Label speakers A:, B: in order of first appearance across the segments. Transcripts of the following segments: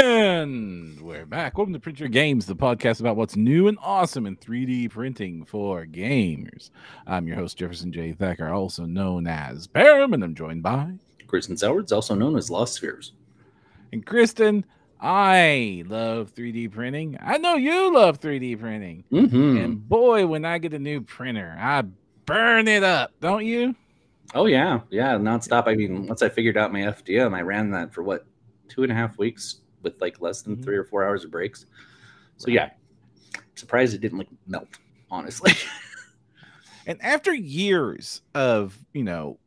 A: And we're back. Welcome to Print Your Games, the podcast about what's new and awesome in 3D printing for gamers. I'm your host, Jefferson J. Thacker, also known as Perram, and I'm joined by
B: Kristen Sowards, also known as Lost Spheres.
A: And Kristen, I love 3D printing. I know you love 3D printing.
B: Mm-hmm.
A: And boy, when I get a new printer, I burn it up, don't you?
B: Oh yeah, yeah, nonstop. I mean, once I figured out my FDM, I ran that for what two and a half weeks with like less than
A: Mhm.
B: three or four hours of breaks. So
A: Right.
B: yeah, surprised it didn't like melt. Honestly,
A: And after years of, you know,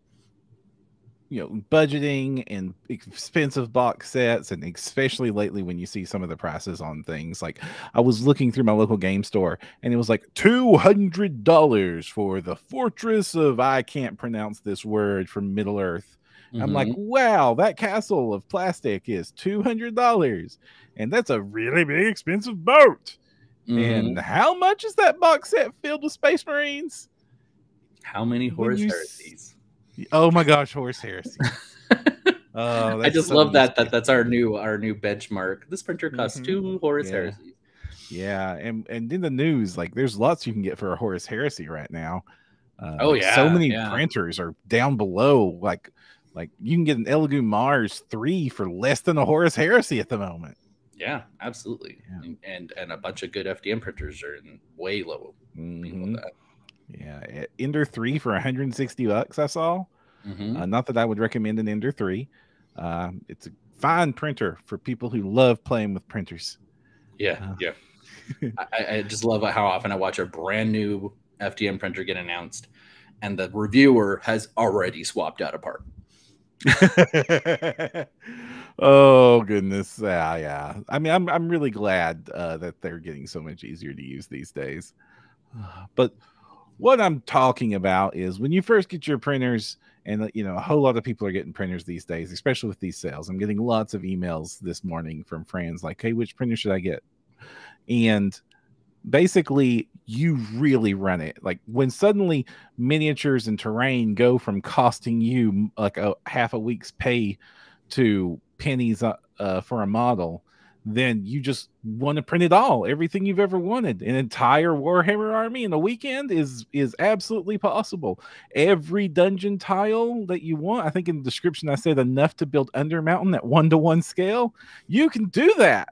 A: you know, budgeting and expensive box sets, and especially lately when you see some of the prices on things, like I was looking through my local game store and it was like two hundred dollars for the Fortress of I can't pronounce this word from Middle Earth. I'm like,
B: Mhm.
A: wow, that castle of plastic is two hundred dollars, and that's a really big expensive boat.
B: Mhm.
A: And how much is that box set filled with Space Marines?
B: how many horse
A: you
B: heresies?
A: Oh my gosh, horse heresy. Oh,
B: I just
A: so
B: love that. That that's our new our new benchmark. This printer costs
A: Mhm.
B: two horse
A: Yeah.
B: heresies.
A: Yeah, and and in the news, like there's lots you can get for a Horus Heresy right now. Uh,
B: Oh, yeah, so
A: many
B: yeah.
A: printers are down below. Like like you can get an Elegoo Mars three for less than a Horus Heresy at the moment.
B: Yeah, absolutely.
A: Yeah.
B: And, and a bunch of good FDM printers are in way low.
A: Mhm.
B: that.
A: Yeah, Ender three for 160 bucks. I saw.
B: Mhm.
A: Uh, not that I would recommend an Ender three. Uh, it's a fine printer for people who love playing with printers.
B: Yeah,
A: Uh.
B: yeah. I, I- I just love how often I watch a brand new FDM printer get announced, and the reviewer has already swapped out a part.
A: oh goodness. Yeah yeah. I mean i'm, I'm really glad uh, that they're getting so much easier to use these days. But what i'm talking about is when you first get your printers and uh, you know a whole lot of people are getting printers these days especially with these sales. I'm getting lots of emails this morning from friends like hey which printer should i get? And basically you really run it. Like when suddenly miniatures and terrain go from costing you like a half a week's pay to pennies uh, uh, for a model then you just want to print it all everything you've ever wanted. An entire warhammer army in a weekend is is absolutely possible. Every dungeon tile that you want i think in the description i said enough to build Undermountain at one to one scale you can do that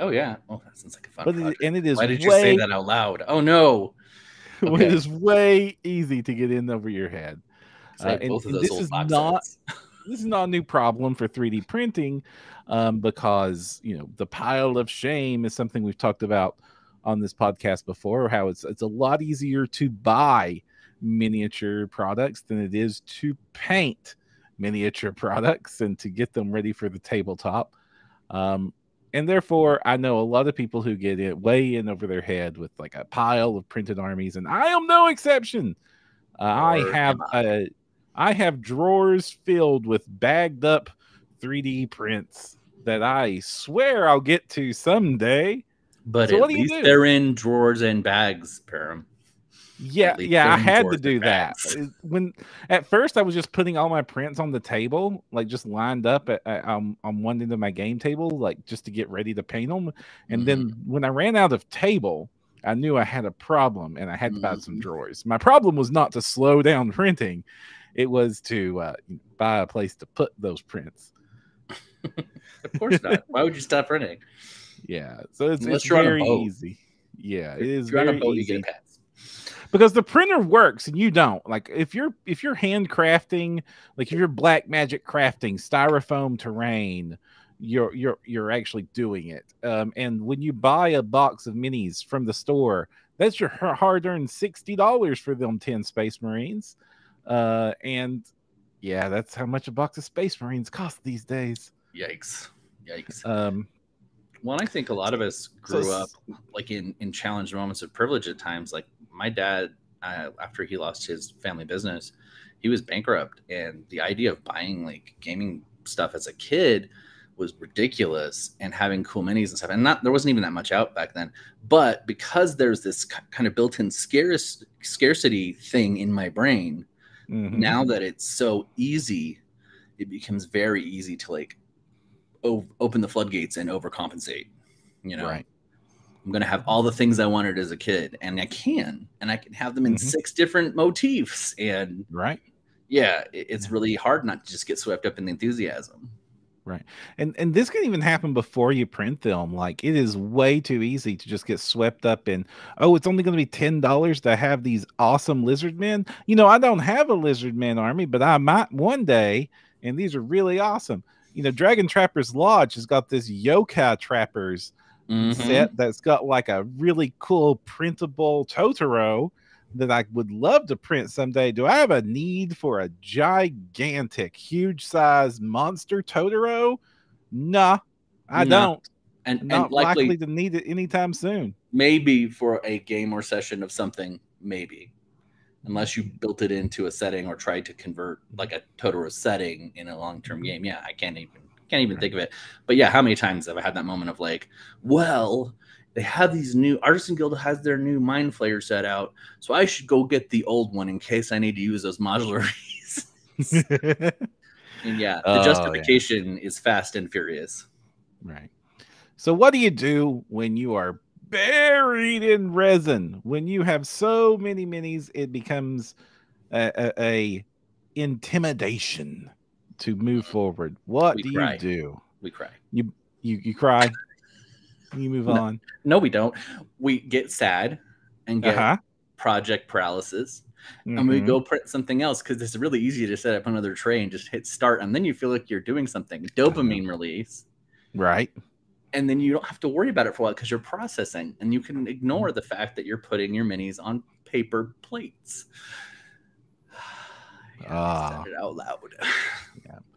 B: Oh yeah. Oh, that sounds like a fun
A: but
B: project.
A: and it is
B: Why did you say that out loud? Oh no.
A: it
B: Okay.
A: is way easy to get in over your head
B: So I have
A: Uh, and-
B: both of
A: and
B: those
A: this
B: old
A: is not- this is not a new problem for 3D printing um, because you know the pile of shame is something we've talked about on this podcast before. How it's it's a lot easier to buy miniature products than it is to paint miniature products and to get them ready for the tabletop. Um, and therefore, I know a lot of people who get it way in over their head with like a pile of printed armies, and I am no exception. Uh, I have a I have drawers filled with bagged up 3D prints that I swear I'll get to someday.
B: But
A: So
B: at
A: what do you
B: least they're in drawers and bags, Perram.
A: Yeah, yeah, I had to do that. When at first I was just putting all my prints on the table, like just lined up at, at, um, on one end of my game table, like just to get ready to paint them. And then
B: Mm-hmm.
A: when I ran out of table, I knew I had a problem and I had to buy some
B: Mhm.
A: drawers. My problem was not to slow down printing; it was to uh, buy a place to put those prints.
B: Of course not. Why would you stop printing?
A: Yeah, so it's,
B: Unless
A: it's
B: you're on a
A: very easy. Yeah, it is If
B: you're on a
A: very
B: boat, you
A: easy
B: get a pass.
A: Because the printer works and you don't. Like if you're if you're handcrafting, like if you're black magic crafting styrofoam terrain, you're you're you're actually doing it. Um, and when you buy a box of minis from the store, that's your hard earned sixty dollars for them ten Space Marines. Uh, and yeah, that's how much a box of Space Marines costs these days.
B: Yikes. Yikes.
A: Um,
B: Well, I think a lot of us grew
A: So
B: up like in in challenged moments of privilege at times. Like my dad, uh, after he lost his family business, he was bankrupt, and the idea of buying like gaming stuff as a kid was ridiculous. And having cool minis and stuff, and not there wasn't even that much out back then. But because there's this kind of built-in scarce scarcity thing in my brain,
A: mhm.
B: now that it's so easy, it becomes very easy to like o- open the floodgates and overcompensate. You know,
A: Right.
B: I'm going to have all the things I wanted as a kid, and I can, and I can have them in
A: Mhm.
B: six different motifs. And
A: Right.
B: yeah, it's
A: Yeah.
B: really hard not to just get swept up in the enthusiasm.
A: Right, and and this can even happen before you print them. Like it is way too easy to just get swept up in, oh, it's only going to be ten dollars to have these awesome lizard men. You know, I don't have a lizard man army, but I might one day, and these are really awesome. You know, Dragon Trappers Lodge has got this yokai trappers
B: Mhm.
A: set that's got like a really cool printable Totoro that I would love to print someday. Do I have a need for a gigantic, huge size monster Totoro? Nah, I
B: No.
A: don't.
B: and,
A: Not
B: and likely,
A: likely to need it anytime soon.
B: maybe for a game or session of something, maybe, unless you built it into a setting or tried to convert like a Totoro setting in a long term game. Yeah, I can't even can't even think of it. But yeah, how many times have I had that moment of like, well, they have these new Artisan Guild has their new Mind Flayer set out, so I should go get the old one in case I need to use those modularies. and yeah, the
A: Oh, yeah.
B: justification is fast and furious.
A: Right. So, what do you do when you are buried in resin? When you have so many minis, it becomes a, a, a intimidation to move forward. What
B: We
A: do
B: cry.
A: you do?
B: We cry.
A: You you you cry. You move
B: No.
A: on.
B: No, we don't. We get sad and get
A: Uh-huh.
B: project paralysis, and we go print something else because it's really easy to set up another tray and just hit start, and then you feel like you're doing something. Dopamine release,
A: right.
B: and then you don't have to worry about it for a while because you're processing, and you can ignore the fact that you're putting your minis on paper plates. Yeah,
A: Ah.
B: it out loud.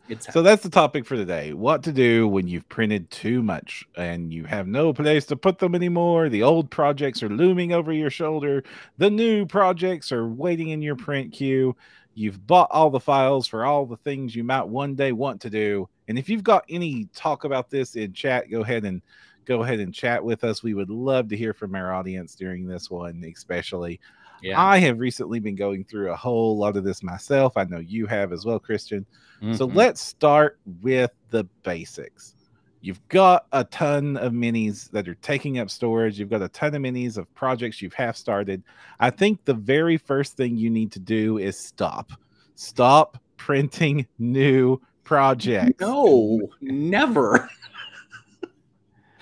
B: It's
A: So that's the topic for today. What to do when you've printed too much and you have no place to put them anymore. The old projects are looming over your shoulder. The new projects are waiting in your print queue. You've bought all the files for all the things you might one day want to do. And if you've got any talk about this in chat, go ahead and go ahead and chat with us. We would love to hear from our audience during this one, especially.
B: Yeah.
A: I have recently been going through a whole lot of this myself. I know you have as well, Kristen. So
B: Mhm.
A: let's start with the basics. You've got a ton of minis that are taking up storage. You've got a ton of minis of projects you've half started. I think the very first thing you need to do is stop. Stop printing new projects.
B: No, never.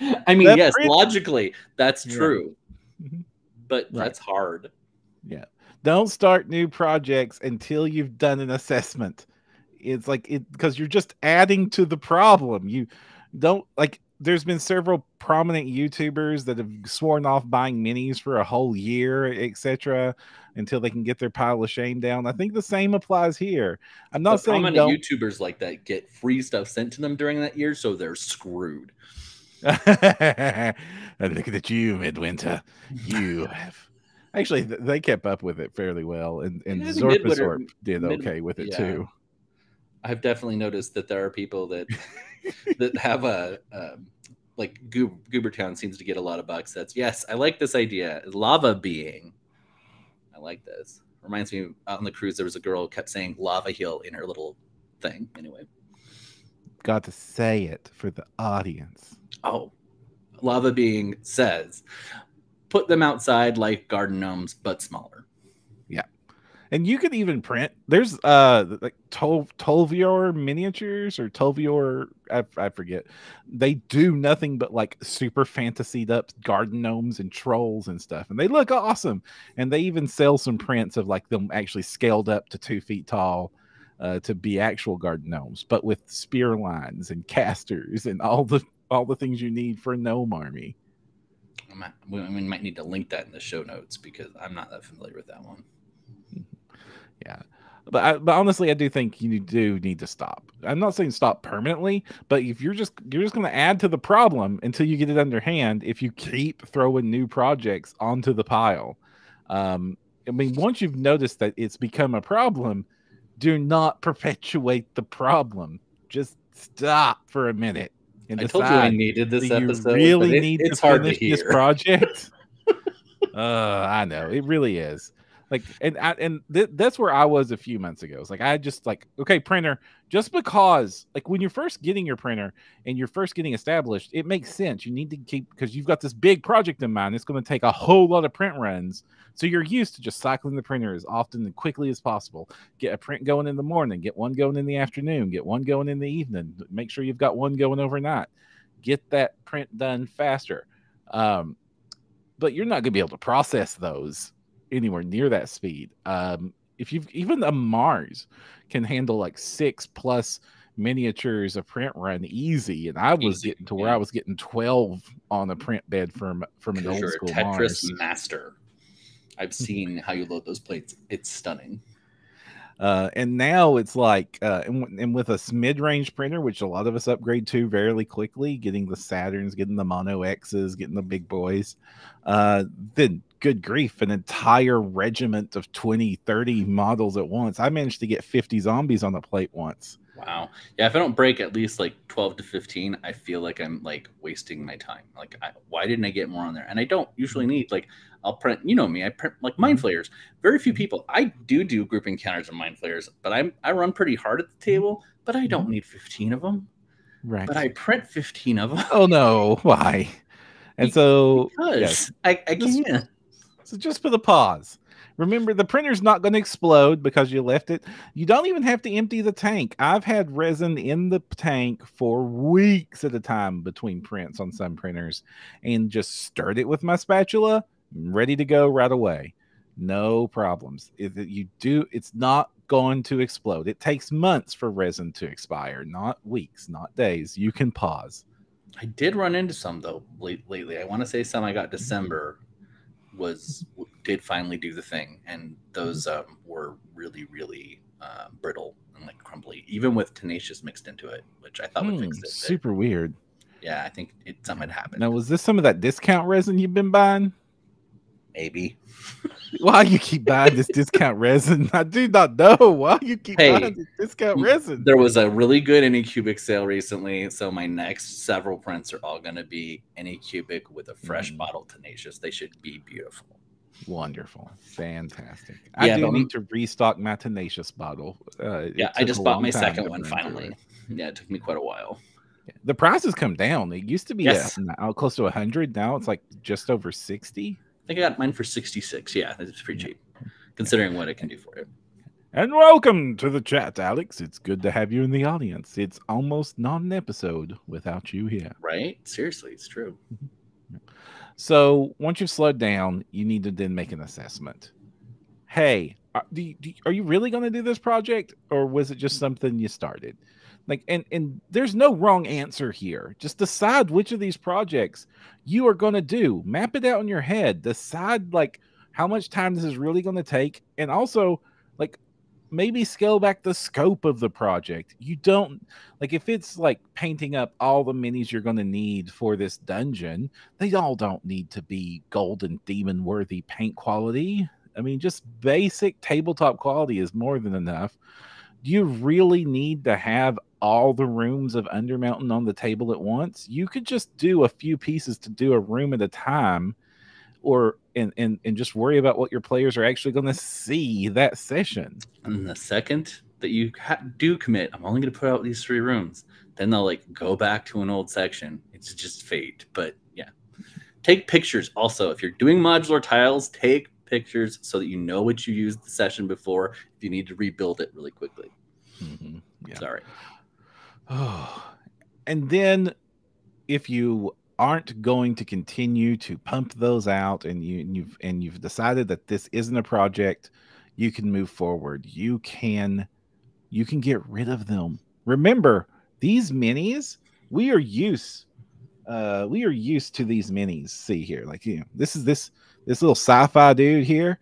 B: I mean,
A: That
B: yes,
A: print-
B: logically, that's true,
A: Mhm.
B: but
A: Right.
B: that's hard.
A: Don't start new projects until you've done an assessment. It's like it because you're just adding to the problem. You don't like there's been several prominent YouTubers that have sworn off buying minis for a whole year, etc., until they can get their pile of shame down. I think the same applies here. I'm not
B: But
A: saying
B: prominent
A: don't.
B: YouTubers like that get free stuff sent to them during that year, so they're screwed.
A: Look at you, Midwinter. You have actually they kept up with it fairly well, and and
B: Yeah, I think Midwinter-
A: Zorpazorp did
B: Mid-
A: okay with it
B: yeah.
A: too.
B: I've definitely noticed that there are people that that have a um, like Goob- Goobertown seems to get a lot of bucks. That's yes, I like this idea. Lava being, I like this. Reminds me out on the cruise there was a girl who kept saying lava hill in her little thing. Anyway,
A: Got to say it for the audience.
B: oh, lava being says, put them outside like garden gnomes but smaller. Yeah.
A: And you can even print. There's uh like Tol Tolvior miniatures or Tolvior, I, I forget. They do nothing but like super fantasied up garden gnomes and trolls and stuff, and they look awesome. And they even sell some prints of like them actually scaled up to two feet tall. Uh, to be actual garden gnomes, but with spear lines and casters and all the all the things you need for a gnome army.
B: Might, we, we might need to link that in the show notes because I'm not that familiar with that one.
A: Yeah. But I, but honestly, I do think you do need to stop. I'm not saying stop permanently, but if you're just you're just going to add to the problem until you get it underhand. If you keep throwing new projects onto the pile, um, I mean, once you've noticed that it's become a problem, do not perpetuate the problem. Just stop for a minute and
B: I told you I needed this
A: do you
B: episode.
A: really
B: it-
A: need
B: it's
A: to
B: hard to
A: finish this project. uh, I know it really is. Like and and th- that's where I was a few months ago. It's like I just like okay, printer. Just because like when you're first getting your printer and you're first getting established, it makes sense. You need to keep because you've got this big project in mind. It's going to take a whole lot of print runs, so you're used to just cycling the printer as often and quickly as possible. Get a print going in the morning, get one going in the afternoon, get one going in the evening. Make sure you've got one going overnight. Get that print done faster. Um, but you're not going to be able to process those anywhere near that speed. Um, if you've even a Mars can handle like six plus miniatures a print run easy, and I was easy, getting to where. I was getting twelve on a print bed from from an old school
B: Tetris
A: Mars.
B: master. I've seen how you load those plates. It's stunning.
A: Uh, and now it's like, uh, and, and, with a mid-range printer, which a lot of us upgrade to fairly quickly, getting the Saturns, getting the Mono X's, getting the big boys, uh, then good grief, an entire regiment of 20, 30 models at once. I managed to get 50 zombies on the plate once.
B: Wow. Yeah, if I don't break at least like 12 to 15, I feel like I'm like wasting my time. Like, I, why didn't I get more on there? And I don't usually need like I'll print, you know me, I print like mind mm-hmm. flayers. Very few people. I do do group encounters and mind flayers, but I'm I run pretty hard at the mm-hmm. table, but I don't mm-hmm. need 15 of them. Right. But I print 15 of them.
A: Oh no, why? And so
B: because yes. I, I can't.
A: So just for the pause. Remember, the printer's not going to explode because you left it. You don't even have to empty the tank. I've had resin in the tank for weeks at a time between prints on some printers and just stirred it with my spatula ready to go right away. No problems. If you do, it's not going to explode. It takes months for resin to expire, not weeks, not days. You can pause.
B: I did run into some though lately. I want to say some I got mm-hmm. December was did finally do the thing, and those um, were really really uh, brittle and like crumbly, even with tenacious mixed into it, which I thought would fix
A: hmm, it. Super weird.
B: Yeah, I think it something had happened.
A: Now, was this some of that discount resin you've been buying?
B: Maybe.
A: why you keep buying this discount resin? I do not know why you keep hey, buying this discount resin.
B: There was a really good Anycubic sale recently, so my next several prints are all going to be Anycubic with a fresh mm. bottle tenacious. They should be beautiful.
A: Wonderful, fantastic. I yeah, do need to restock my tenacious bottle.
B: Uh, yeah, I just bought my second one finally. Yeah, it took me quite a while.
A: The prices come down. It used to be yes. a, close to hundred. Now it's like just over sixty.
B: I think I got mine for 66. Yeah, it's pretty cheap considering what it can do for you.
A: And welcome to the chat, Alex. It's good to have you in the audience. It's almost not an episode without you here.
B: Right? Seriously, it's true.
A: So once you've slowed down, you need to then make an assessment. Hey, are, do you, do you, are you really going to do this project, or was it just something you started? Like, and and there's no wrong answer here. Just decide which of these projects you are going to do. Map it out in your head. Decide like how much time this is really going to take, and also like maybe scale back the scope of the project. You don't like if it's like painting up all the minis you're going to need for this dungeon, they all don't need to be golden demon worthy paint quality. I mean, just basic tabletop quality is more than enough. Do you really need to have all the rooms of Undermountain on the table at once. You could just do a few pieces to do a room at a time, or and and, and just worry about what your players are actually going to see that session.
B: And the second that you do commit, I'm only going to put out these three rooms. Then they'll like go back to an old section. It's just fate. But yeah, take pictures. Also, if you're doing modular tiles, take pictures so that you know what you used the session before. If you need to rebuild it really quickly. Mm-hmm. Yeah. Sorry.
A: Oh, and then if you aren't going to continue to pump those out and you and you've and you've decided that this isn't a project you can move forward you can you can get rid of them remember these minis we are used uh we are used to these minis see here like you know this is this this little sci-fi dude here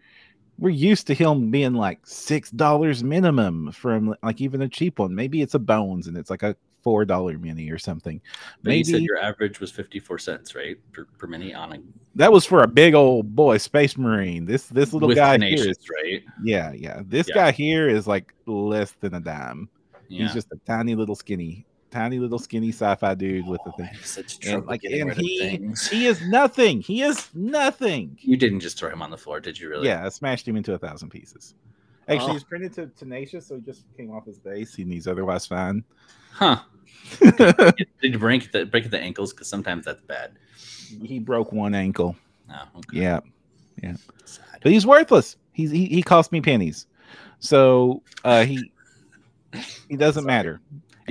A: we're used to him being like six dollars minimum from like even a cheap one. Maybe it's a bones and it's like a four dollar mini or something.
B: Maybe you said your average was fifty four cents, right, per, per mini on a.
A: That was for a big old boy, Space Marine. This this little guy here is
B: right.
A: Yeah, yeah. This yeah. guy here is like less than a dime. Yeah. He's just a tiny little skinny tiny little skinny sci-fi dude with the
B: Oh,
A: thing.
B: Have such
A: And like, and he, he is nothing. He is nothing.
B: You didn't just throw him on the floor, did you? Really?
A: Yeah, I smashed him into a thousand pieces. Actually,
B: Oh.
A: he's printed to tenacious, so he just came off his base. and he's otherwise fine.
B: Huh? Did you break the break the ankles? Because sometimes that's bad.
A: he broke one ankle.
B: Oh, okay.
A: Yeah,
B: Sad.
A: but he's worthless. He's he, he cost me pennies, so uh, he he doesn't matter.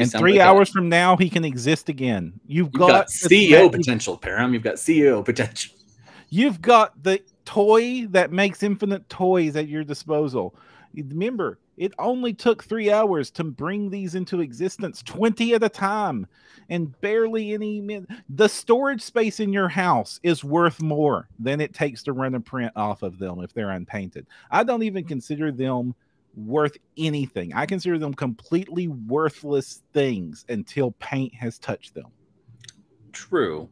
A: And three
B: like
A: hours from now, he can exist again. You've
B: You've
A: got,
B: got CEO potential, Perram. You've got CEO potential.
A: You've got the toy that makes infinite toys at your disposal. Remember, it only took three hours to bring these into existence, 20 at a time, and barely any. min- The storage space in your house is worth more than it takes to run a print off of them if they're unpainted. I don't even consider them worth anything. I consider them completely worthless things until paint has touched them.
B: True.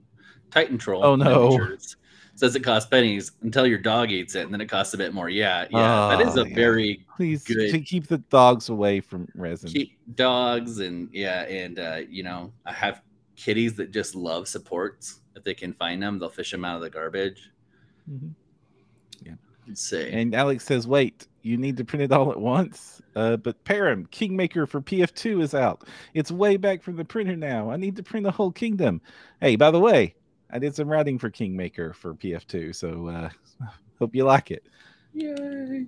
B: Titan Troll.
A: Oh, no.
B: Says it costs pennies until your dog eats it, and then it costs a bit more. Yeah, yeah. that is
A: Oh,
B: a
A: yeah.
B: very
A: Please
B: Good.
A: to keep the dogs away from resin.
B: keep dogs and yeah, and uh, you know, I have kitties that just love supports. If they can find them, they'll fish them out of the garbage.
A: Mm-hmm. Yeah.
B: Let's see.
A: And Alex says, "Wait, you need to print it all at once." Uh, but Perram Kingmaker for PF2 is out. It's way back from the printer now. I need to print a whole kingdom. Hey, by the way, I did some writing for Kingmaker for PF2, so uh, hope you like it.
B: Yay.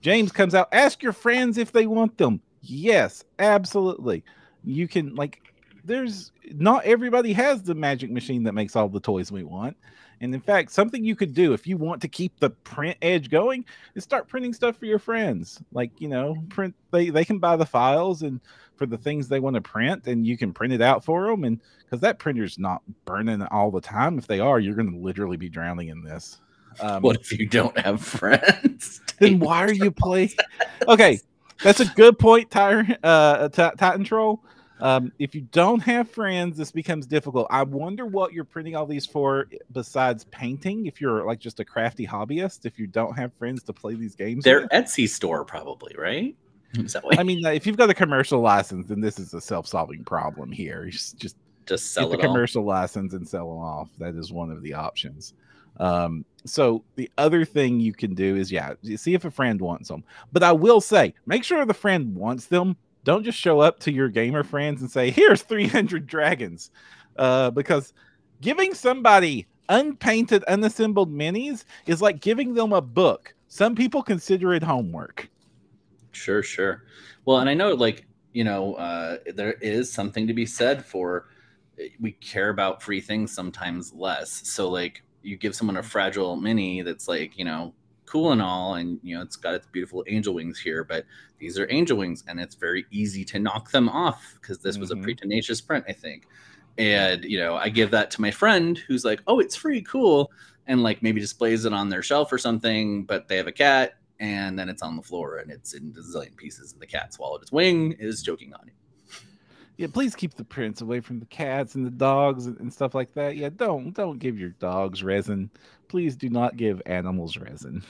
A: James comes out. Ask your friends if they want them. Yes, absolutely. You can like. There's not everybody has the magic machine that makes all the toys we want. And in fact, something you could do if you want to keep the print edge going is start printing stuff for your friends. Like, you know, print they they can buy the files and for the things they want to print and you can print it out for them and cuz that printer's not burning all the time. If they are, you're going to literally be drowning in this. Um,
B: What if you don't have friends?
A: then why are you playing? Okay, that's a good point, Tyron, uh, Ti- Titan Troll. Um, if you don't have friends, this becomes difficult. I wonder what you're printing all these for besides painting. If you're like just a crafty hobbyist, if you don't have friends to play these games,
B: Their
A: with.
B: Etsy store, probably, right? Is that way?
A: I mean, uh, if you've got a commercial license, then this is a self-solving problem here. You just, just
B: Just sell
A: get
B: it
A: the
B: all.
A: commercial license and sell them off. That is one of the options. Um, so the other thing you can do is yeah, see if a friend wants them. But I will say, make sure the friend wants them. Don't just show up to your gamer friends and say, "Here's 300 dragons," uh, because giving somebody unpainted, unassembled minis is like giving them a book. Some people consider it homework.
B: Sure, sure. Well, and I know, like, you know, uh, there is something to be said for eh, we care about free things sometimes less. So, like, you give someone a fragile mini that's like, you know, cool and all, and you know, it's got its beautiful angel wings here, but these are angel wings, and it's very easy to knock them off because this was a
A: Mhm.
B: pretty tenacious print, I think. And you know, I give that to my friend who's like, "Oh, it's free, cool," and like maybe displays it on their shelf or something. But they have a cat, and then it's on the floor and it's in a zillion pieces, and the cat swallowed its wing, is joking on it.
A: Yeah, please keep the prints away from the cats and the dogs and, stuff like that. Yeah, don't don't give your dogs resin. Please do not give animals resin.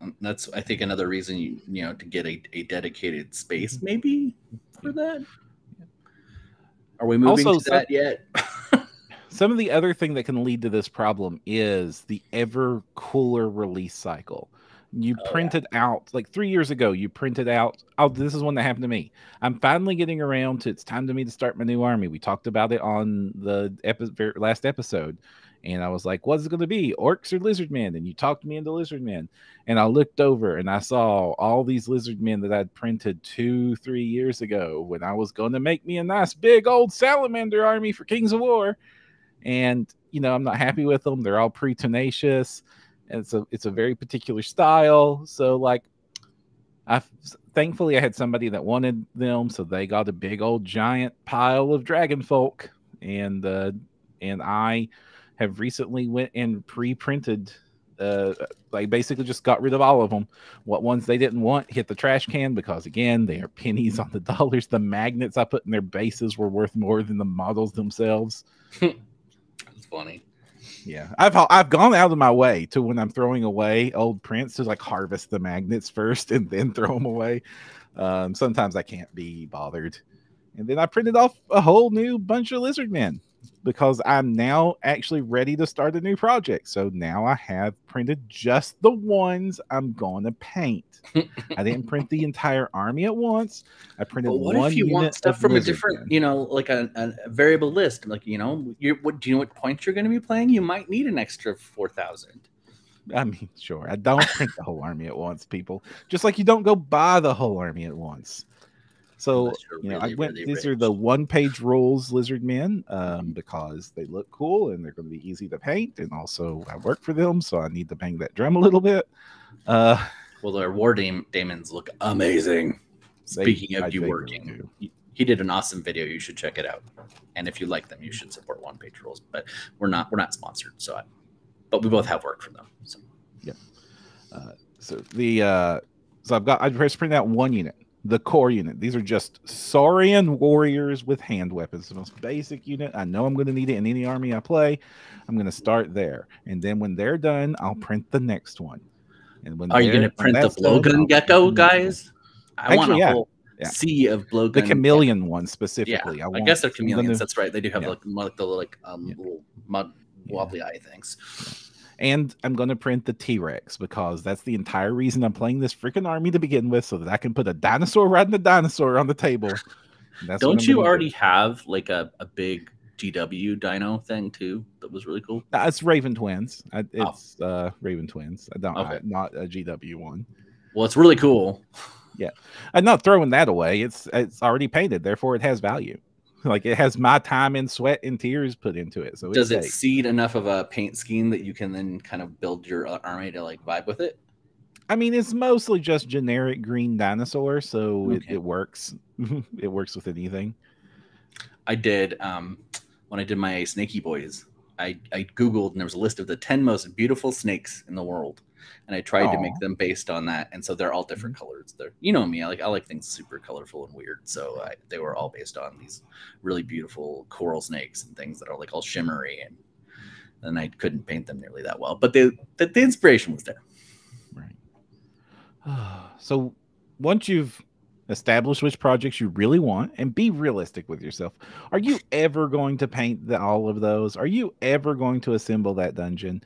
B: Um, That's I think another reason you you know to get a, a dedicated space maybe for that. Are we moving
A: Also,
B: to
A: some-
B: that yet?
A: Some of the other thing that can lead to this problem is the ever cooler release cycle. You
B: Oh, yeah.
A: printed out like three years ago. You printed out. Oh, this is one that happened to me. I'm finally getting around to. It's time to me to start my new army. We talked about it on the epi- last episode, and I was like, "What's it going to be? Orcs or lizard men?" And you talked me into lizard men. And I looked over and I saw all these lizard men that I'd printed two, three years ago when I was going to make me a nice big old salamander army for Kings of War and you know i'm not happy with them they're all pre-tenacious and it's a it's a very particular style. So like i thankfully i had somebody that wanted them so they got a big old giant pile of dragon folk. And uh and i have recently went and pre-printed uh like basically just got rid of all of them. What ones they didn't want hit the trash can because again they are pennies on the dollars. The magnets i put in their bases were worth more than the models themselves.
B: It's funny.
A: Yeah, I've I've gone out of my way to when I'm throwing away old prints to like harvest the magnets first and then throw them away. Um, sometimes I can't be bothered. And then I printed off a whole new bunch of lizard men because I'm now actually ready to start a new project. So now I have printed just the ones I'm going to paint. I didn't print the entire army at once. I printed
B: But what
A: one
B: if you want stuff from a different,
A: men.
B: you know, like a, a variable list? Like, you know, you what do you know what points you're going to be playing? You might need an extra four thousand.
A: I mean, sure. I don't print the whole army at once, people. Just like you don't go buy the whole army at once. So
B: you're
A: know,
B: really,
A: I went.
B: really
A: these are the one-page rules, lizard men, um, because they look cool and they're going to be easy to paint, and also I work for them, so I need to bang that drum a little bit. Uh,
B: Well, their war dam- daemons look amazing.
A: they-
B: Speaking
A: I
B: of you working, he- did an awesome video. You should check it out. And if you like them, you should support One Page Rules. But we're not we're not sponsored, so I, but we both have work for them. So yeah.
A: So the uh so I've got I just printed out one unit, the core unit. These are just Saurian warriors with hand weapons, the most basic unit. I know I'm going to need it in any army I play. I'm going to start there, and then when they're done, I'll print the next one. And when
B: are you going to print the
A: that's done,
B: blowgun gecko
A: the next one.
B: guys? I want
A: Actually,
B: a
A: yeah,
B: whole
A: yeah.
B: sea of blowgun.
A: The chameleon one specifically. Yeah.
B: I,
A: want-
B: guess they're chameleons. That's right. They do have
A: yeah.
B: like like the like um little mud wobbly eye things.
A: And I'm going to print the T Rex because that's the entire reason I'm playing this freaking army to begin with, so that I can put a dinosaur riding a dinosaur on the table.
B: Don't you
A: gonna do.
B: already have like a, a big GW dino thing too? That was really cool.
A: Uh, it's Raven Twins. I, it's uh, Raven Twins. I don't.
B: Okay.
A: I, not a GW one.
B: Well, it's really cool.
A: Yeah, I'm not throwing that away. It's it's already painted, therefore it has value. Like it has my time and sweat and tears put into it. So
B: Does it seed enough of a paint scheme that you can then kind of build your uh, army to like vibe with it?
A: I mean, it's mostly just generic green dinosaur, so it, it works. it works with anything.
B: I did um, when I did my Snaky Boys. I, I googled and there was a list of the ten most beautiful snakes in the world, and I tried to
A: Mm-hmm.
B: make them based on that. And so they're all different colors. They're you know me, I like I like things super colorful and weird. So I, they were all based on these really beautiful coral snakes and things that are like all shimmery and. And I couldn't paint them nearly that well, but the the, the inspiration was there.
A: Right. so once you've established which projects you really want and be realistic with yourself, are you ever going to paint the, all of those? Are you ever going to assemble that dungeon?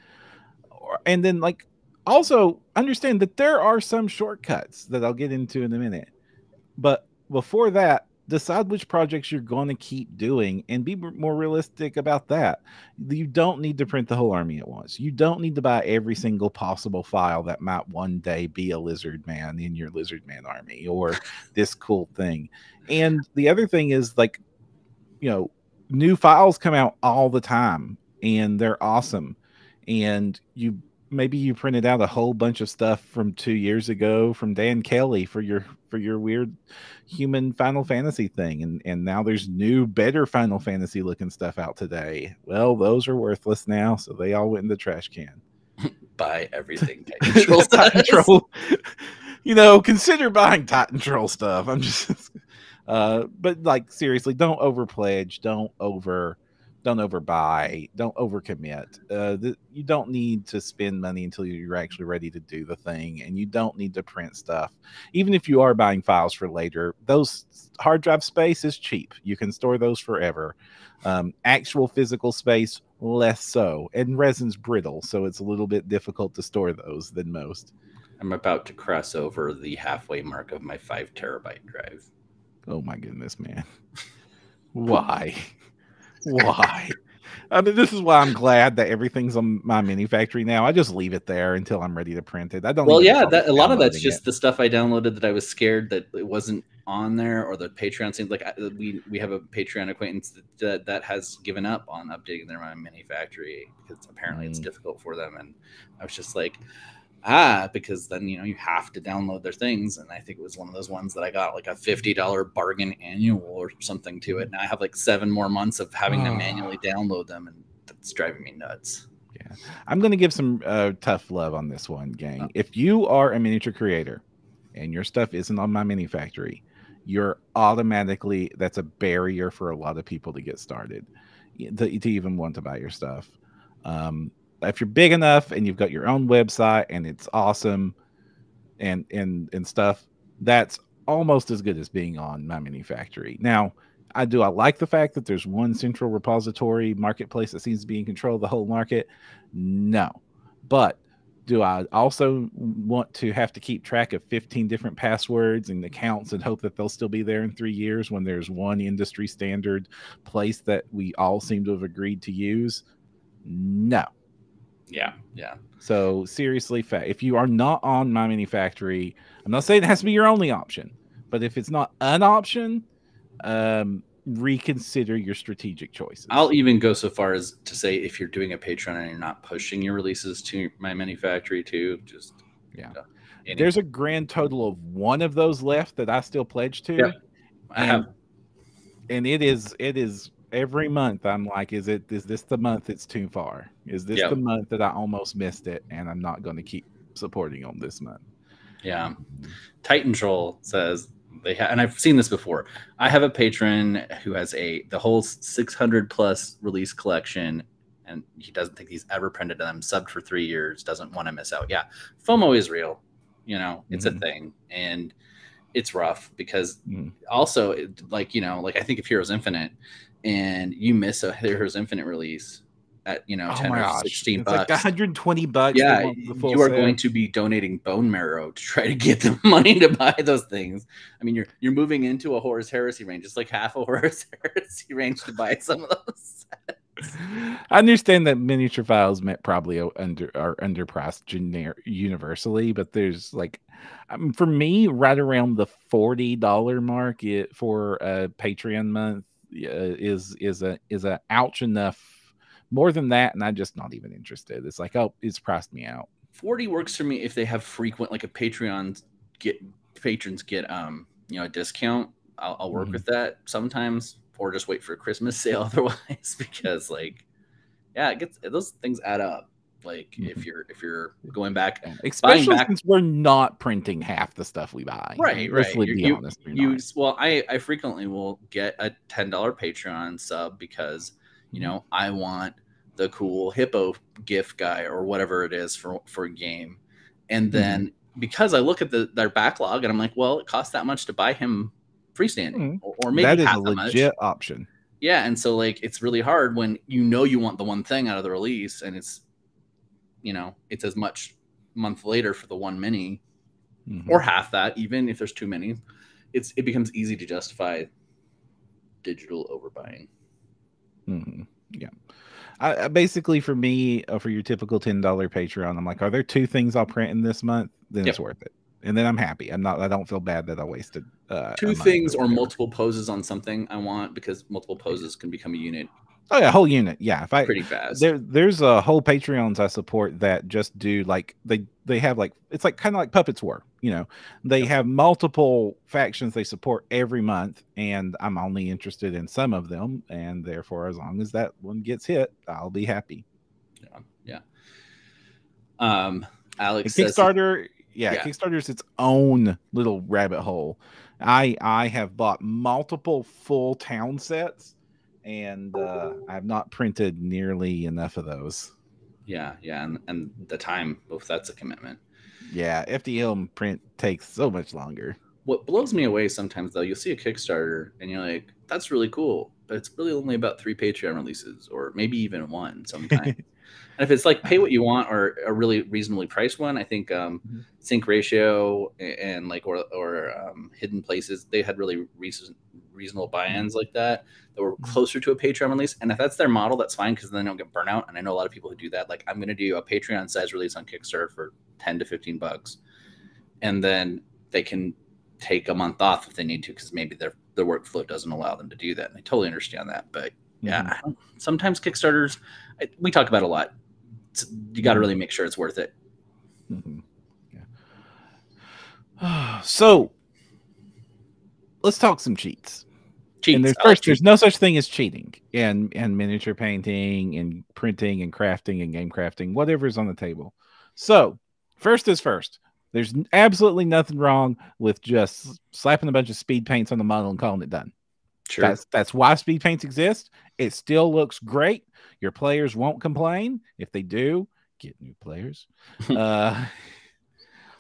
A: Or, and then like also understand that there are some shortcuts that I'll get into in a minute. But before that, decide which projects you're going to keep doing and be more realistic about that. You don't need to print the whole army at once. You don't need to buy every single possible file that might one day be a lizard man in your lizard man army or this cool thing. And the other thing is like, you know, new files come out all the time and they're awesome. And you maybe you printed out a whole bunch of stuff from two years ago from Dan Kelly for your for your weird human Final Fantasy thing, and and now there's new, better Final Fantasy looking stuff out today. Well, those are worthless now, so they all went in the trash can.
B: Buy everything. Titan Troll
A: Titan. Troll, you know, consider buying Titan Troll stuff. I'm just, uh, but like seriously, don't over pledge, don't over, don't overbuy, don't overcommit. Uh, th- you don't need to spend money until you're actually ready to do the thing, and you don't need to print stuff. Even if you are buying files for later, those hard drive space is cheap. You can store those forever. Um, actual physical space, less so, and resin's brittle, so it's a little bit difficult to store those than most.
B: I'm about to cross over the halfway mark of my five terabyte drive.
A: Oh my goodness, man. Why? Why? I mean, this is why I'm glad that everything's on my mini factory now. I just leave it there until I'm ready to print it. I don't.
B: Well, yeah, that, a lot of that's just
A: it.
B: the stuff I downloaded that I was scared that it wasn't on there, or the Patreon seems like I, we we have a Patreon acquaintance that, that that has given up on updating their my mini factory because apparently it's
A: Mm.
B: difficult for them, and I was just like. Ah, because then you know you have to download their things, and I think it was one of those ones that I got like a fifty dollar bargain annual or something to it. Now I have like seven more months of having to
A: Ah.
B: manually download them, and that's driving me nuts.
A: Yeah, I'm going to give some uh, tough love on this one, gang.
B: Oh.
A: If you are a miniature creator and your stuff isn't on my mini factory, you're automatically that's a barrier for a lot of people to get started, to, to even want to buy your stuff. Um, if you're big enough and you've got your own website and it's awesome and and and stuff, that's almost as good as being on my mini factory. Now, I do. I like the fact that there's one central repository marketplace that seems to be in control of the whole market. No, but do I also want to have to keep track of 15 different passwords and accounts and hope that they'll still be there in three years when there's one industry standard place that we all seem to have agreed to use? No.
B: Yeah, yeah.
A: So seriously, if you are not on My Mini Factory, I'm not saying it has to be your only option, but if it's not an option, um, reconsider your strategic choices.
B: I'll even go so far as to say if you're doing a Patreon and you're not pushing your releases to My Mini Factory too, just
A: yeah. There's a grand total of one of those left that I still pledge to. Yeah,
B: I and, have.
A: And it is it is every month I'm like, is it is this the month it's too far? Is this yep. the month that I almost missed it and I'm not going to keep supporting on this month?
B: Yeah. Titan Troll says they have, and I've seen this before. I have a patron who has a the whole 600 plus release collection, and he doesn't think he's ever printed them. Subbed for three years, doesn't want to miss out. Yeah, FOMO is real. You know, it's mm-hmm. a thing, and it's rough because mm. also, like you know, like I think of Heroes Infinite, and you miss a Heroes Infinite release, at you know oh 10 or gosh. 16
A: it's
B: bucks
A: like 120 bucks
B: yeah you are going to be donating bone marrow to try to get the money to buy those things i mean you're you're moving into a horus heresy range it's like half a horus heresy range to buy some of those sets.
A: I understand that miniature files met probably under are underpriced generic universally, but there's like um, for me right around the forty dollar mark it, for a Patreon month is is a is a ouch enough more than that, and I'm just not even interested. It's like, oh, it's priced me out.
B: 40 works for me if they have frequent, like a Patreon get patrons get um you know a discount. I'll, I'll work mm-hmm. with that sometimes, or just wait for a Christmas sale otherwise, because like, yeah, it gets those things add up. Like mm-hmm. if you're if you're going back,
A: especially back, since we're not printing half the stuff we buy.
B: Right, right. Be you, honest, you, well, I I frequently will get a ten dollar Patreon sub because you know, I want the cool hippo gift guy or whatever it is for for a game. And mm-hmm. then mm-hmm. because I look at the their backlog and I'm like, well, it costs that much to buy him freestanding, mm-hmm. or, or, maybe that is a legit
A: much. option.
B: Yeah, and so like it's really hard when you know you want the one thing out of the release, and it's you know it's as much month later for the one mini, mm-hmm. or half that, even if there's too many. It's it becomes easy to justify digital overbuying.
A: Mm-hmm. Yeah. I, basically, for me, uh, for your typical ten dollar Patreon, I'm like, are there two things I'll print in this month? Then yep. it's worth it, and then I'm happy. I'm not. I don't feel bad that I wasted
B: uh, two things or multiple poses on something I want because multiple poses can become a unit
A: Oh yeah, a whole unit. Yeah, if I
B: pretty fast.
A: There, there's a whole Patreons I support that just do like they they have like it's like kind of like puppets were. You know, they have multiple factions they support every month, and I'm only interested in some of them, and therefore, as long as that one gets hit, I'll be happy.
B: Yeah, yeah. Um, Alex
A: Kickstarter. yeah, yeah, Kickstarter is its own little rabbit hole. I I have bought multiple full town sets and uh, I've not printed nearly enough of those.
B: Yeah, yeah, and and the time, both that's a commitment.
A: Yeah, FDM print takes so much longer.
B: What blows me away sometimes though, you'll see a Kickstarter and you're like, that's really cool, but it's really only about three Patreon releases, or maybe even one sometimes. and if it's like pay what you want or a really reasonably priced one, I think um, mm-hmm. Sync Ratio and like or or um, Hidden Places, they had really recent reasonable buy-ins like that that were mm-hmm. closer to a Patreon release. And if that's their model, that's fine because then they don't get burnout. And I know a lot of people who do that. Like I'm going to do a Patreon size release on Kickstarter for 10 to 15 bucks, and then they can take a month off if they need to because maybe their their workflow doesn't allow them to do that. And I totally understand that. But yeah, mm-hmm. sometimes Kickstarters we talk about a lot. It's, you got to really make sure it's worth it.
A: Mm-hmm. Yeah. so let's talk some cheats. Cheats. And there's first, there's no such thing as cheating in and miniature painting and printing and crafting and game crafting, whatever is on the table. So, first is first. There's absolutely nothing wrong with just slapping a bunch of speed paints on the model and calling it done. Sure. That's that's why speed paints exist. It still looks great. Your players won't complain. If they do, get new players. uh,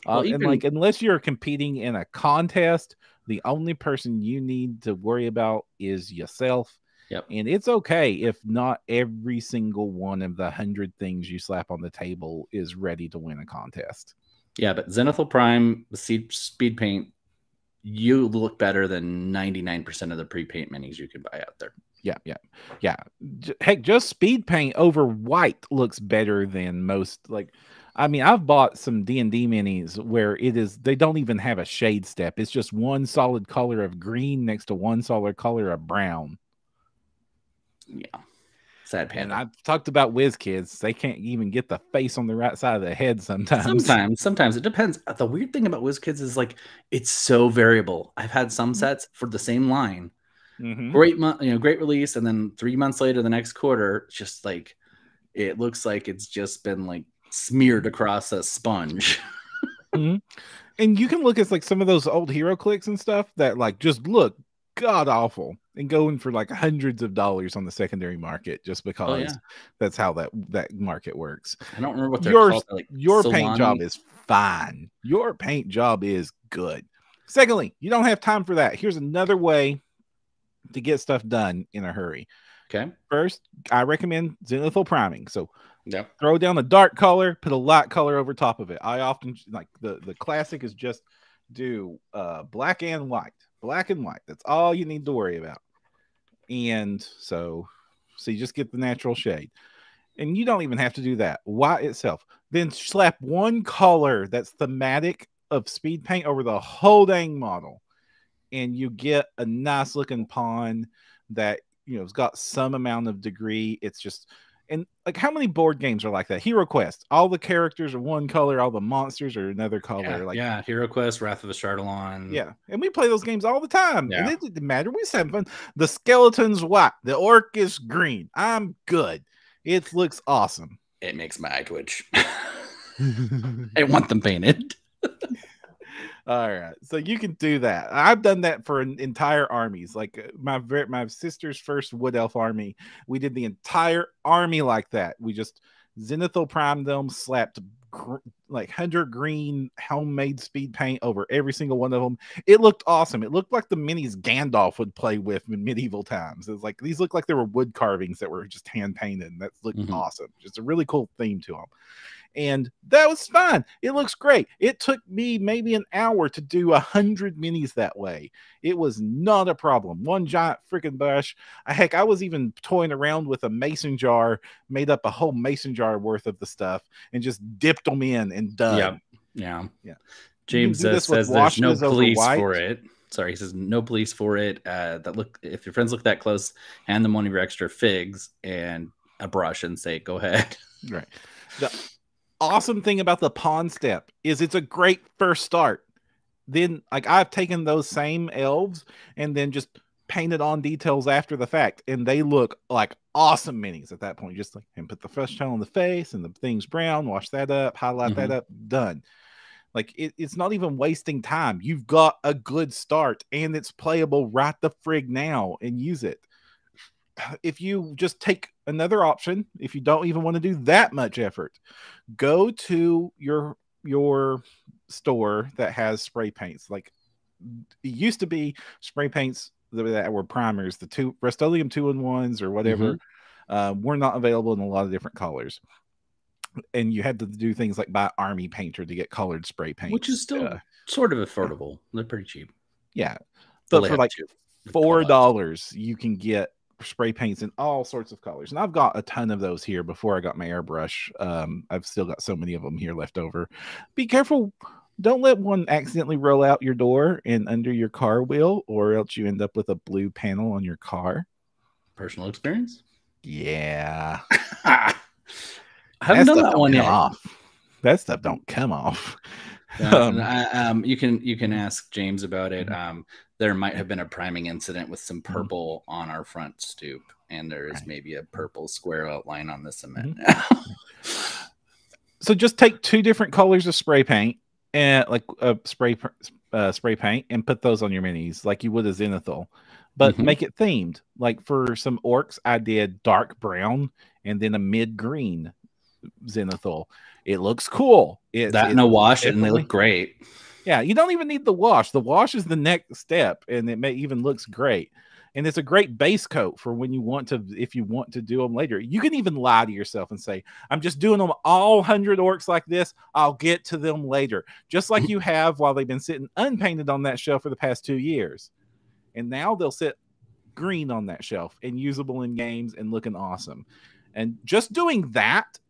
A: well, uh, even... and like unless you're competing in a contest The only person you need to worry about is yourself.
B: Yep.
A: And it's okay if not every single one of the hundred things you slap on the table is ready to win a contest.
B: Yeah, but Zenithal Prime, the speed, speed paint, you look better than 99% of the pre-paint minis you can buy out there.
A: Yeah, yeah, yeah. J- Heck, just speed paint over white looks better than most. Like, I mean, I've bought some D and D minis where it is they don't even have a shade step. It's just one solid color of green next to one solid color of brown.
B: Yeah. Sad
A: And
B: panda.
A: I've talked about WizKids; they can't even get the face on the right side of the head sometimes.
B: Sometimes, sometimes it depends. The weird thing about WizKids is like it's so variable. I've had some sets for the same line,
A: Mhm.
B: great month, you know, great release, and then three months later, the next quarter, it's just like it looks like it's just been like smeared across a sponge. Mm-hmm.
A: and you can look at like some of those old HeroClix and stuff that like just look god awful and going for like hundreds of dollars on the secondary market just because
B: Oh, yeah.
A: that's how that that market works.
B: I don't remember what
A: Your
B: called. Like
A: your paint job is fine. Your paint job is good. Secondly, you don't have time for that. Here's another way to get stuff done in a hurry.
B: okay.
A: First, I recommend zenithal priming. So
B: Yep.
A: throw down a dark color, put a light color over top of it. I often like the the classic is just do uh black and white, black and white. That's all you need to worry about. And so, so you just get the natural shade, and you don't even have to do that white itself. Then slap one color that's thematic of speed paint over the whole dang model, and you get a nice looking pawn that you know has got some amount of degree. It's just and like how many board games are like that? Hero Quest, all the characters are one color, all the monsters are another color.
B: Yeah,
A: like
B: yeah, Hero Quest, Wrath of Ashardalon.
A: yeah, and we play those games all the time.
B: Yeah.
A: And it didn't matter. We just having fun. The skeleton's white, the orc is green. I'm good. It looks awesome.
B: It makes my eye twitch. I want them painted.
A: All right, so you can do that. I've done that for an entire armies. Like uh, my my sister's first wood elf army, we did the entire army like that. We just zenithal primed them, slapped gr- like hundred green homemade speed paint over every single one of them. It looked awesome. It looked like the minis Gandalf would play with in medieval times. It's like these looked like they were wood carvings that were just hand painted. And that looked
B: Mhm.
A: awesome. Just a really cool theme to them and that was fine. It looks great. It took me maybe an hour to do a hundred minis that way. It was not a problem. One giant freaking brush. Heck, I was even toying around with a mason jar, made up a whole mason jar worth of the stuff, and just dipped them in and done.
B: Yeah. Yeah.
A: Yeah.
B: James uh, says there's no police for it. Sorry, he says no police for it. Uh, that look if your friends look that close, hand them one of your extra figs and a brush and say, "Go ahead."
A: Right. The awesome thing about the pawn step is it's a great first start. Then, like I've taken those same elves and then just painted on details after the fact, and they look like awesome minis at that point. Just like and put the fresh tone on the face and the thing's brown, wash that up, highlight that mm-hmm. up, done. Like it, it's not even wasting time. You've got a good start and it's playable right the frig now and use it if you just take another option, if you don't even want to do that much effort, go to your your store that has spray paints. Like it used to be spray paints that were primers, the two Rust-Oleum two in ones or whatever, uh, were not available in a lot of different colors. And you had to do things like buy army painter to get colored spray paint,
B: Which is still
A: Uh,
B: sort of affordable. They're pretty cheap.
A: yeah. But for like four dollars you can get spray paints in all sorts of colors and i've got a ton of those here before i got my airbrush um i've still got so many of them here left over be careful don't let one accidentally roll out your door and under your car wheel or else you end up with a blue panel on your car
B: Personal experience.
A: yeah
B: I haven't done that one yet.
A: off. that stuff don't come off Um,
B: I- um, you can you can ask James about it.
A: Mhm.
B: Um, there might have been a priming incident with some purple on our front stoop, and there is
A: Right.
B: maybe a purple square outline on the cement
A: Mm-hmm.
B: now.
A: so just take two different colors of spray paint and like uh, spray uh, spray paint and put those on your minis like you would a zenithal but
B: Mhm.
A: make it themed like for some orcs i did dark brown and then a mid green zenithal it looks cool it,
B: that
A: it
B: and a wash, and they look great.
A: Yeah, you don't even need the wash. The wash is the next step, and it may even looks great. And it's a great base coat for when you want to, if you want to do them later. You can even lie to yourself and say, I'm just doing them all 100 orcs like this. I'll get to them later, just like mm-hmm. you have while they've been sitting unpainted on that shelf for the past two years. And now they'll sit green on that shelf and usable in games and looking awesome. And just doing that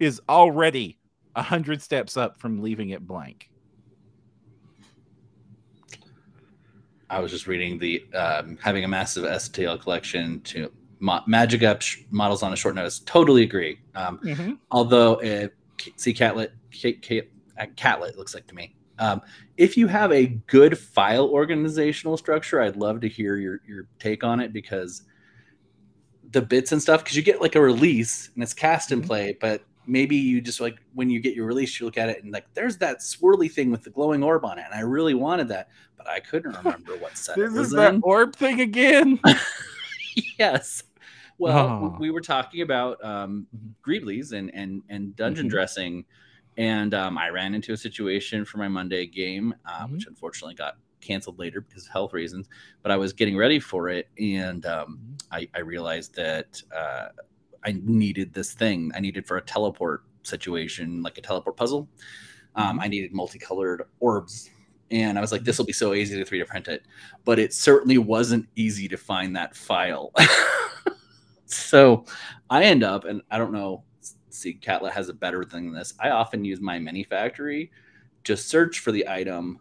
A: is already a hundred steps up from leaving it blank.
B: I was just reading the um, having a massive STL collection to mo- magic up sh- models on a short notice. Totally agree. Um, mm-hmm. Although, uh, see, Catlet, uh, Catlet looks like to me. Um, if you have a good file organizational structure, I'd love to hear your your take on it because the bits and stuff. Because you get like a release and it's cast and mm-hmm. play, but maybe you just like when you get your release, you look at it and like there's that swirly thing with the glowing orb on it, and I really wanted that but I couldn't remember what set
A: this is that in. orb thing again.
B: yes. Well, oh. we were talking about um, Greeblies and and and dungeon mm-hmm. dressing, and um, I ran into a situation for my Monday game, uh, mm-hmm. which unfortunately got canceled later because of health reasons. But I was getting ready for it, and um, mm-hmm. I, I, realized that uh, I needed this thing. I needed for a teleport situation, like a teleport puzzle. Um, mm-hmm. I needed multicolored orbs and I was like, this will be so easy to 3D print it. But it certainly wasn't easy to find that file. so I end up, and I don't know, see, Catlet has a better thing than this. I often use MyMiniFactory to search for the item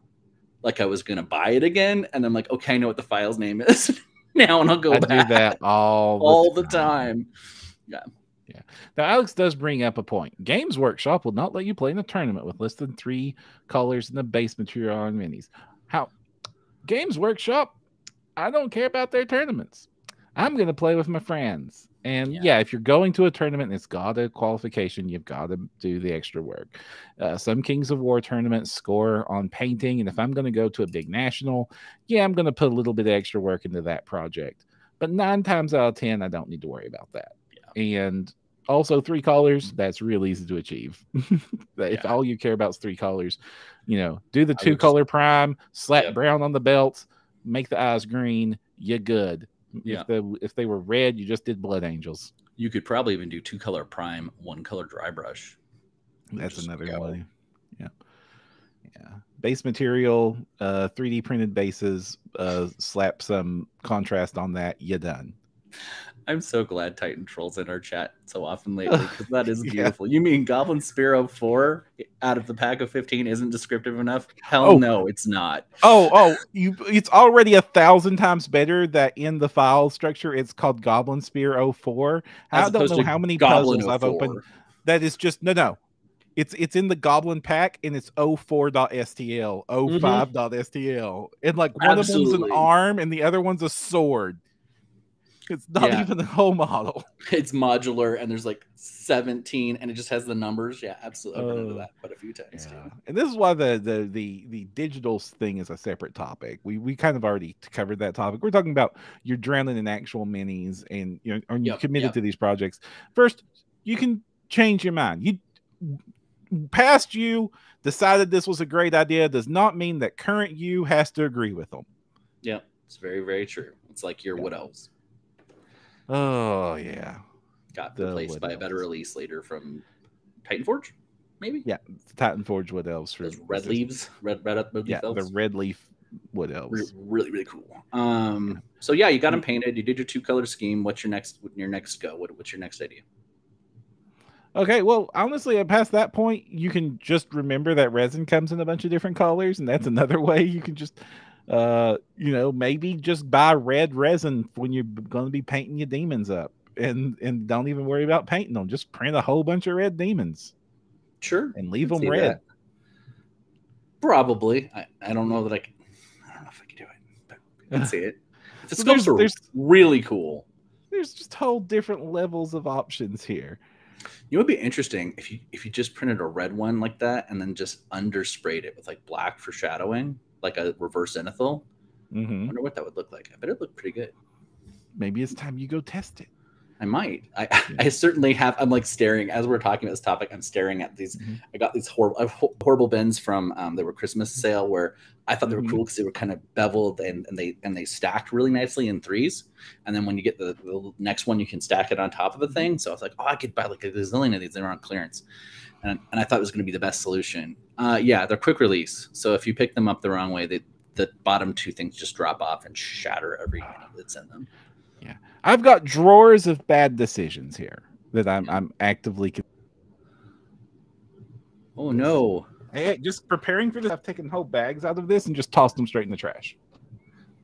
B: like I was going to buy it again. And I'm like, okay, I know what the file's name is now, and I'll go back.
A: I
B: back.
A: do that all,
B: all the time. Yeah.
A: Yeah. Now, Alex does bring up a point. Games Workshop will not let you play in a tournament with less than three colors in the base material on minis. How? Games Workshop, I don't care about their tournaments. I'm going to play with my friends. And yeah. yeah. if you're going to a tournament and it's got a qualification, you've got to do the extra work. Uh, some Kings of War tournaments score on painting. And if I'm going to go to a big national, yeah, I'm going to put a little bit of extra work into that project. But nine times out of 10, I don't need to worry about that. And also three colors that's real easy to achieve. If all you care about is three colors you know do the two color just, prime slap yep. brown on the belt make the eyes green you're good. Yeah. if, the, if they were red you just did blood angels.
B: You could probably even do two color prime one color dry brush.
A: That's another go. way. Yeah. Yeah. Base material uh 3d printed bases uh slap some contrast on that you're done
B: I'm so glad Titan Trolls in our chat so often lately because that is beautiful. yeah. You mean Goblin Spear 04 out of the pack of 15 isn't descriptive enough? Hell oh. no, it's not.
A: Oh, oh, you it's already a thousand times better that in the file structure it's called Goblin Spear 04. I don't know how many Goblin puzzles 04. I've opened. That is just no no. It's it's in the Goblin pack and it's 04.stl, 05.stl. Mm-hmm. And like one Absolutely. of them's an arm and the other one's a sword. It's not yeah. even the whole model.
B: It's modular, and there's like 17, and it just has the numbers. Yeah, absolutely. I've run into oh. that quite a few times yeah. too.
A: And this is why the the the the digital thing is a separate topic. We we kind of already covered that topic. We're talking about you're drowning in actual minis, and you know, are you yep, committed yep. to these projects. First, you can change your mind. You past you decided this was a great idea does not mean that current you has to agree with them.
B: Yeah, it's very very true. It's like your what else?
A: Oh yeah.
B: Got the replaced by a better release later from Titan Forge, maybe.
A: Yeah, Titan Forge Wood Elves
B: for red leaves, red red up
A: yeah, elves. the red leaf Wood Elves.
B: Re- really really cool. Um, so yeah, you got them painted. You did your two color scheme. What's your next? Your next go? What, what's your next idea?
A: Okay, well, honestly, at past that point, you can just remember that resin comes in a bunch of different colors, and that's another way you can just uh, you know, maybe just buy red resin when you're going to be painting your demons up, and and don't even worry about painting them. Just print a whole bunch of red demons.
B: Sure,
A: and leave them red. That.
B: Probably. I, I don't know that I can. I don't know if I can do it, but I can see it. The so sculpts there's, are there's, really cool.
A: There's just whole different levels of options here.
B: You know, would be interesting if you if you just printed a red one like that and then just undersprayed it with like black for shadowing like a reverse zenithal. Mm-hmm. I wonder what that would look like. I bet it looked pretty good.
A: Maybe it's time you go test it.
B: I might. I, yeah. I certainly have. I'm like staring as we're talking about this topic. I'm staring at these. Mm-hmm. I got these horrible, horrible bins from. Um, they were Christmas sale where I thought they were mm-hmm. cool because they were kind of beveled and, and they and they stacked really nicely in threes. And then when you get the, the next one, you can stack it on top of the thing. So I was like, oh, I could buy like a gazillion of these. They're on clearance, and and I thought it was going to be the best solution. Uh, yeah, they're quick release. So if you pick them up the wrong way, they, the bottom two things just drop off and shatter every mini that's in them.
A: Yeah, I've got drawers of bad decisions here that I'm I'm actively.
B: Oh no!
A: Hey, just preparing for this. I've taken whole bags out of this and just tossed them straight in the trash.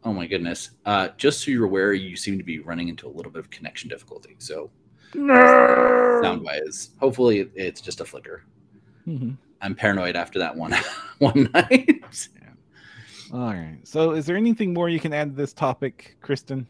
B: Oh my goodness! Uh, just so you're aware, you seem to be running into a little bit of connection difficulty. So, no! sound wise, hopefully it's just a flicker. Mm-hmm. I'm paranoid after that one one night.
A: All right. So, is there anything more you can add to this topic, Kristen?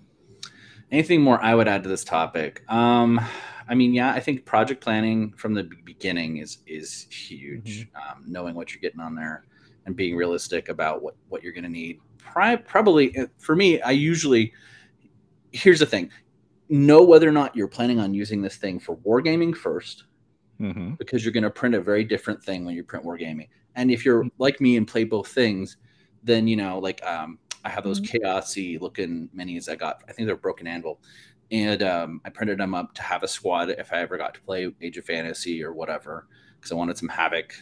B: anything more I would add to this topic? Um, I mean, yeah, I think project planning from the beginning is is huge. Mm-hmm. Um, knowing what you're getting on there and being realistic about what what you're going to need. Pri- probably uh, for me, I usually here's the thing: know whether or not you're planning on using this thing for wargaming 1st mm-hmm. because you're going to print a very different thing when you print wargaming. And if you're mm-hmm. like me and play both things, then you know, like um, I have those mm-hmm. chaosy looking minis I got. I think they're Broken Anvil, and um, I printed them up to have a squad if I ever got to play Age of Fantasy or whatever, because I wanted some Havoc,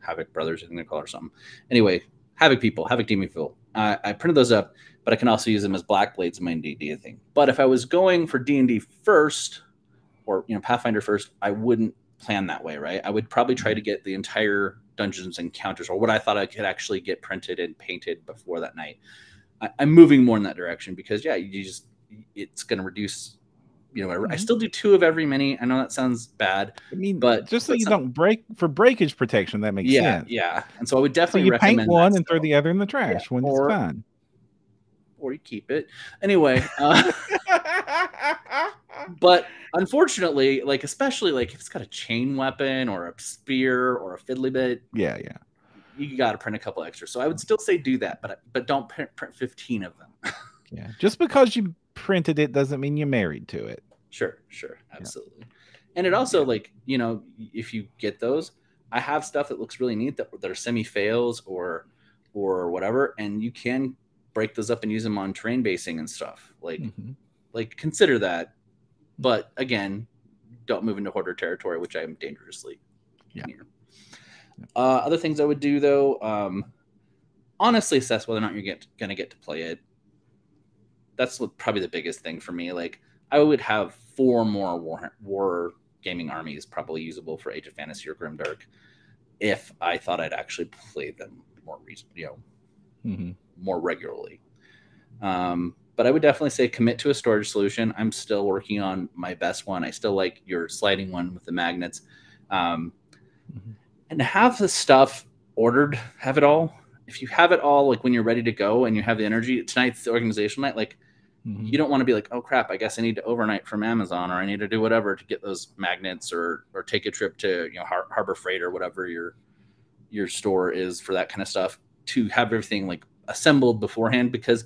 B: Havoc Brothers, I think they call it or something. Anyway, Havoc people, Havoc Demon people. Uh, I printed those up, but I can also use them as black blades in my D&D thing. But if I was going for D and D first, or you know Pathfinder first, I wouldn't plan that way, right? I would probably try to get the entire dungeons encounters or what I thought I could actually get printed and painted before that night. I, am moving more in that direction because yeah, you just it's going to reduce. You know, mm-hmm. I still do two of every mini. I know that sounds bad.
A: I mean, but just so you don't break for breakage protection, that makes
B: yeah,
A: sense.
B: Yeah, and so I would definitely
A: so you paint one and throw the other in the trash yeah, when or, it's done,
B: or you keep it anyway. Uh, but unfortunately, like especially like if it's got a chain weapon or a spear or a fiddly bit,
A: yeah, yeah,
B: you got to print a couple extra. So I would still say do that, but but don't print, print 15 of them.
A: yeah. Just because you printed it doesn't mean you're married to it.
B: Sure, sure. Absolutely. Yeah. And it also like, you know, if you get those, I have stuff that looks really neat that, that are semi fails or or whatever and you can break those up and use them on terrain basing and stuff. Like mm-hmm. like consider that. But again, don't move into hoarder territory, which I am dangerously
A: yeah. near.
B: Uh, other things I would do though, um, honestly assess whether or not you're get, gonna get to play it. That's what, probably the biggest thing for me. Like I would have four more war, war gaming armies probably usable for Age of Fantasy or Grimdark if I thought I'd actually play them more, you know, mm-hmm. more regularly. Um, but I would definitely say commit to a storage solution. I'm still working on my best one. I still like your sliding one with the magnets. Um, mm-hmm and have the stuff ordered, have it all. If you have it all, like when you're ready to go and you have the energy, tonight's the organization night, like mm-hmm. you don't want to be like, oh crap, I guess I need to overnight from Amazon or I need to do whatever to get those magnets or or take a trip to you know Har- Harbor Freight or whatever your your store is for that kind of stuff to have everything like assembled beforehand because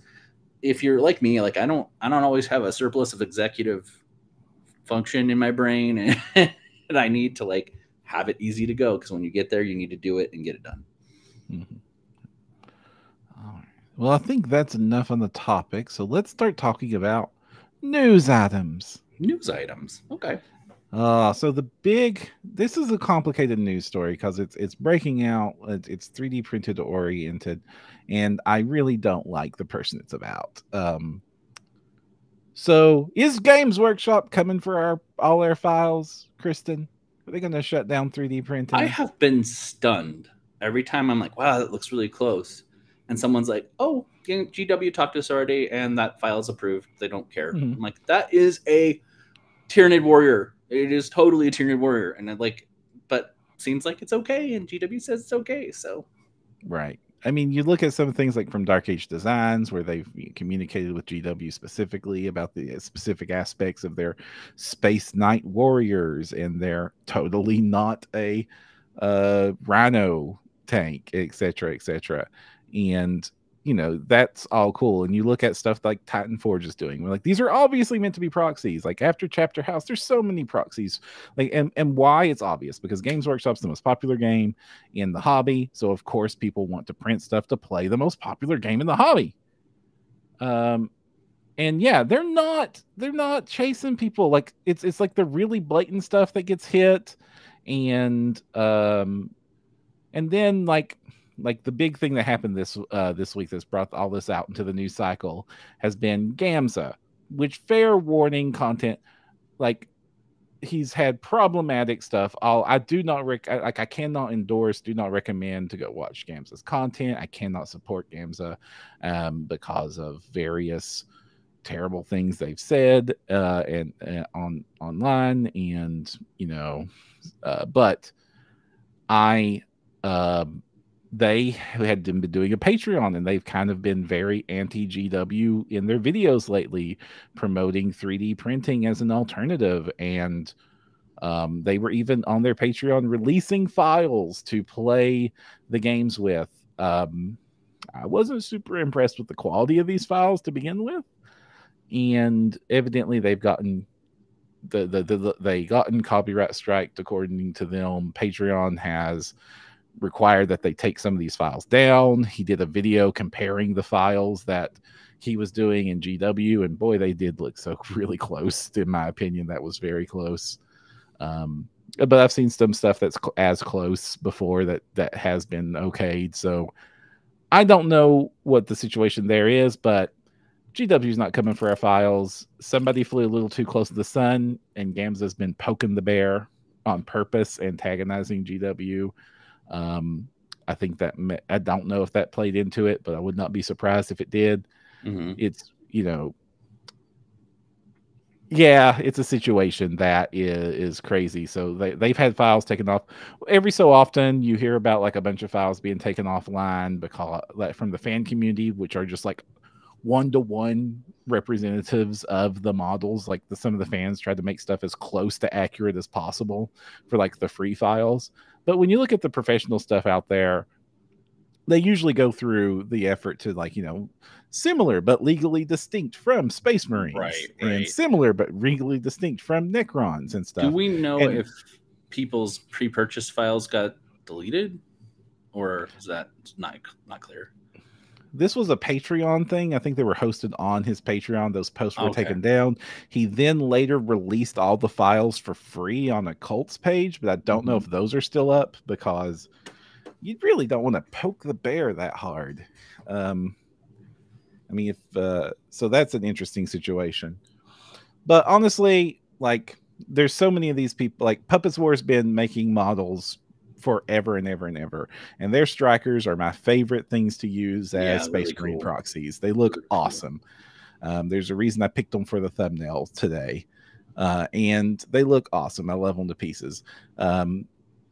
B: if you're like me like i don't i don't always have a surplus of executive function in my brain and, and i need to like have it easy to go because when you get there, you need to do it and get it done. Mm-hmm.
A: Well, I think that's enough on the topic. So let's start talking about news items.
B: News items. Okay.
A: Uh, so the big this is a complicated news story because it's it's breaking out. It's 3D printed oriented, and I really don't like the person it's about. Um, so is Games Workshop coming for our all our files, Kristen? Are they going to shut down 3D printing?
B: I have been stunned every time I'm like, wow, that looks really close. And someone's like, oh, GW talked to us already and that file is approved. They don't care. Mm-hmm. I'm like, that is a Tyranid Warrior. It is totally a Tyranid Warrior. And I'm like, but seems like it's okay. And GW says it's okay. So,
A: right. I mean, you look at some things like from Dark Age Designs, where they've communicated with GW specifically about the specific aspects of their Space Knight Warriors, and they're totally not a uh, Rhino tank, etc., etc. And you know that's all cool. And you look at stuff like titan forge is doing. We're like these are obviously meant to be proxies. Like after chapter house there's so many proxies. Like and, and why? It's obvious because games workshop's the most popular game in the hobby. So of course people want to print stuff to play the most popular game in the hobby. Um and yeah they're not they're not chasing people. Like it's it's like the really blatant stuff that gets hit. And um and then like like the big thing that happened this uh, this week that's brought all this out into the news cycle has been Gamza, which fair warning content like he's had problematic stuff. I'll I do not rec- I, like I cannot endorse, do not recommend to go watch Gamza's content. I cannot support Gamza um, because of various terrible things they've said uh, and, and on online and you know uh, but I um they had been doing a Patreon and they've kind of been very anti GW in their videos lately, promoting 3D printing as an alternative. And um, they were even on their Patreon releasing files to play the games with. Um, I wasn't super impressed with the quality of these files to begin with. And evidently, they've gotten the, the, the, the they gotten copyright striked according to them. Patreon has required that they take some of these files down. He did a video comparing the files that he was doing in GW, and boy, they did look so really close. In my opinion, that was very close. Um, but I've seen some stuff that's cl- as close before that that has been okayed. So I don't know what the situation there is, but GW's not coming for our files. Somebody flew a little too close to the sun, and Gamza's been poking the bear on purpose, antagonizing GW. Um, I think that I don't know if that played into it, but I would not be surprised if it did. Mm-hmm. It's you know, yeah, it's a situation that is, is crazy. So they they've had files taken off every so often. You hear about like a bunch of files being taken offline because like from the fan community, which are just like one to one representatives of the models. Like the, some of the fans tried to make stuff as close to accurate as possible for like the free files. But when you look at the professional stuff out there, they usually go through the effort to like you know similar but legally distinct from space marines
B: right,
A: right. and similar but legally distinct from necrons and stuff.
B: do we know
A: and,
B: if people's pre-purchase files got deleted? Or is that not not clear
A: this was a Patreon thing. I think they were hosted on his Patreon. Those posts were okay. taken down. He then later released all the files for free on a cults page, but I don't mm-hmm. know if those are still up because you really don't want to poke the bear that hard. Um, I mean, if uh, so, that's an interesting situation. But honestly, like, there's so many of these people. Like, Puppets War's been making models forever and ever and ever. And their strikers are my favorite things to use as yeah, Space really Marine cool. proxies. They look really awesome. Cool. Um, there's a reason I picked them for the thumbnail today. Uh, and they look awesome. I love them to pieces. Um,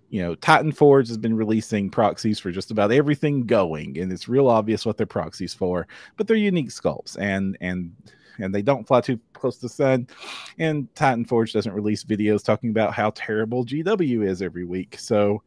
A: you know, Titan Forge has been releasing proxies for just about everything going, and it's real obvious what they're proxies for, but they're unique sculpts and and and they don't fly too close to the sun. And Titan Forge doesn't release videos talking about how terrible GW is every week. So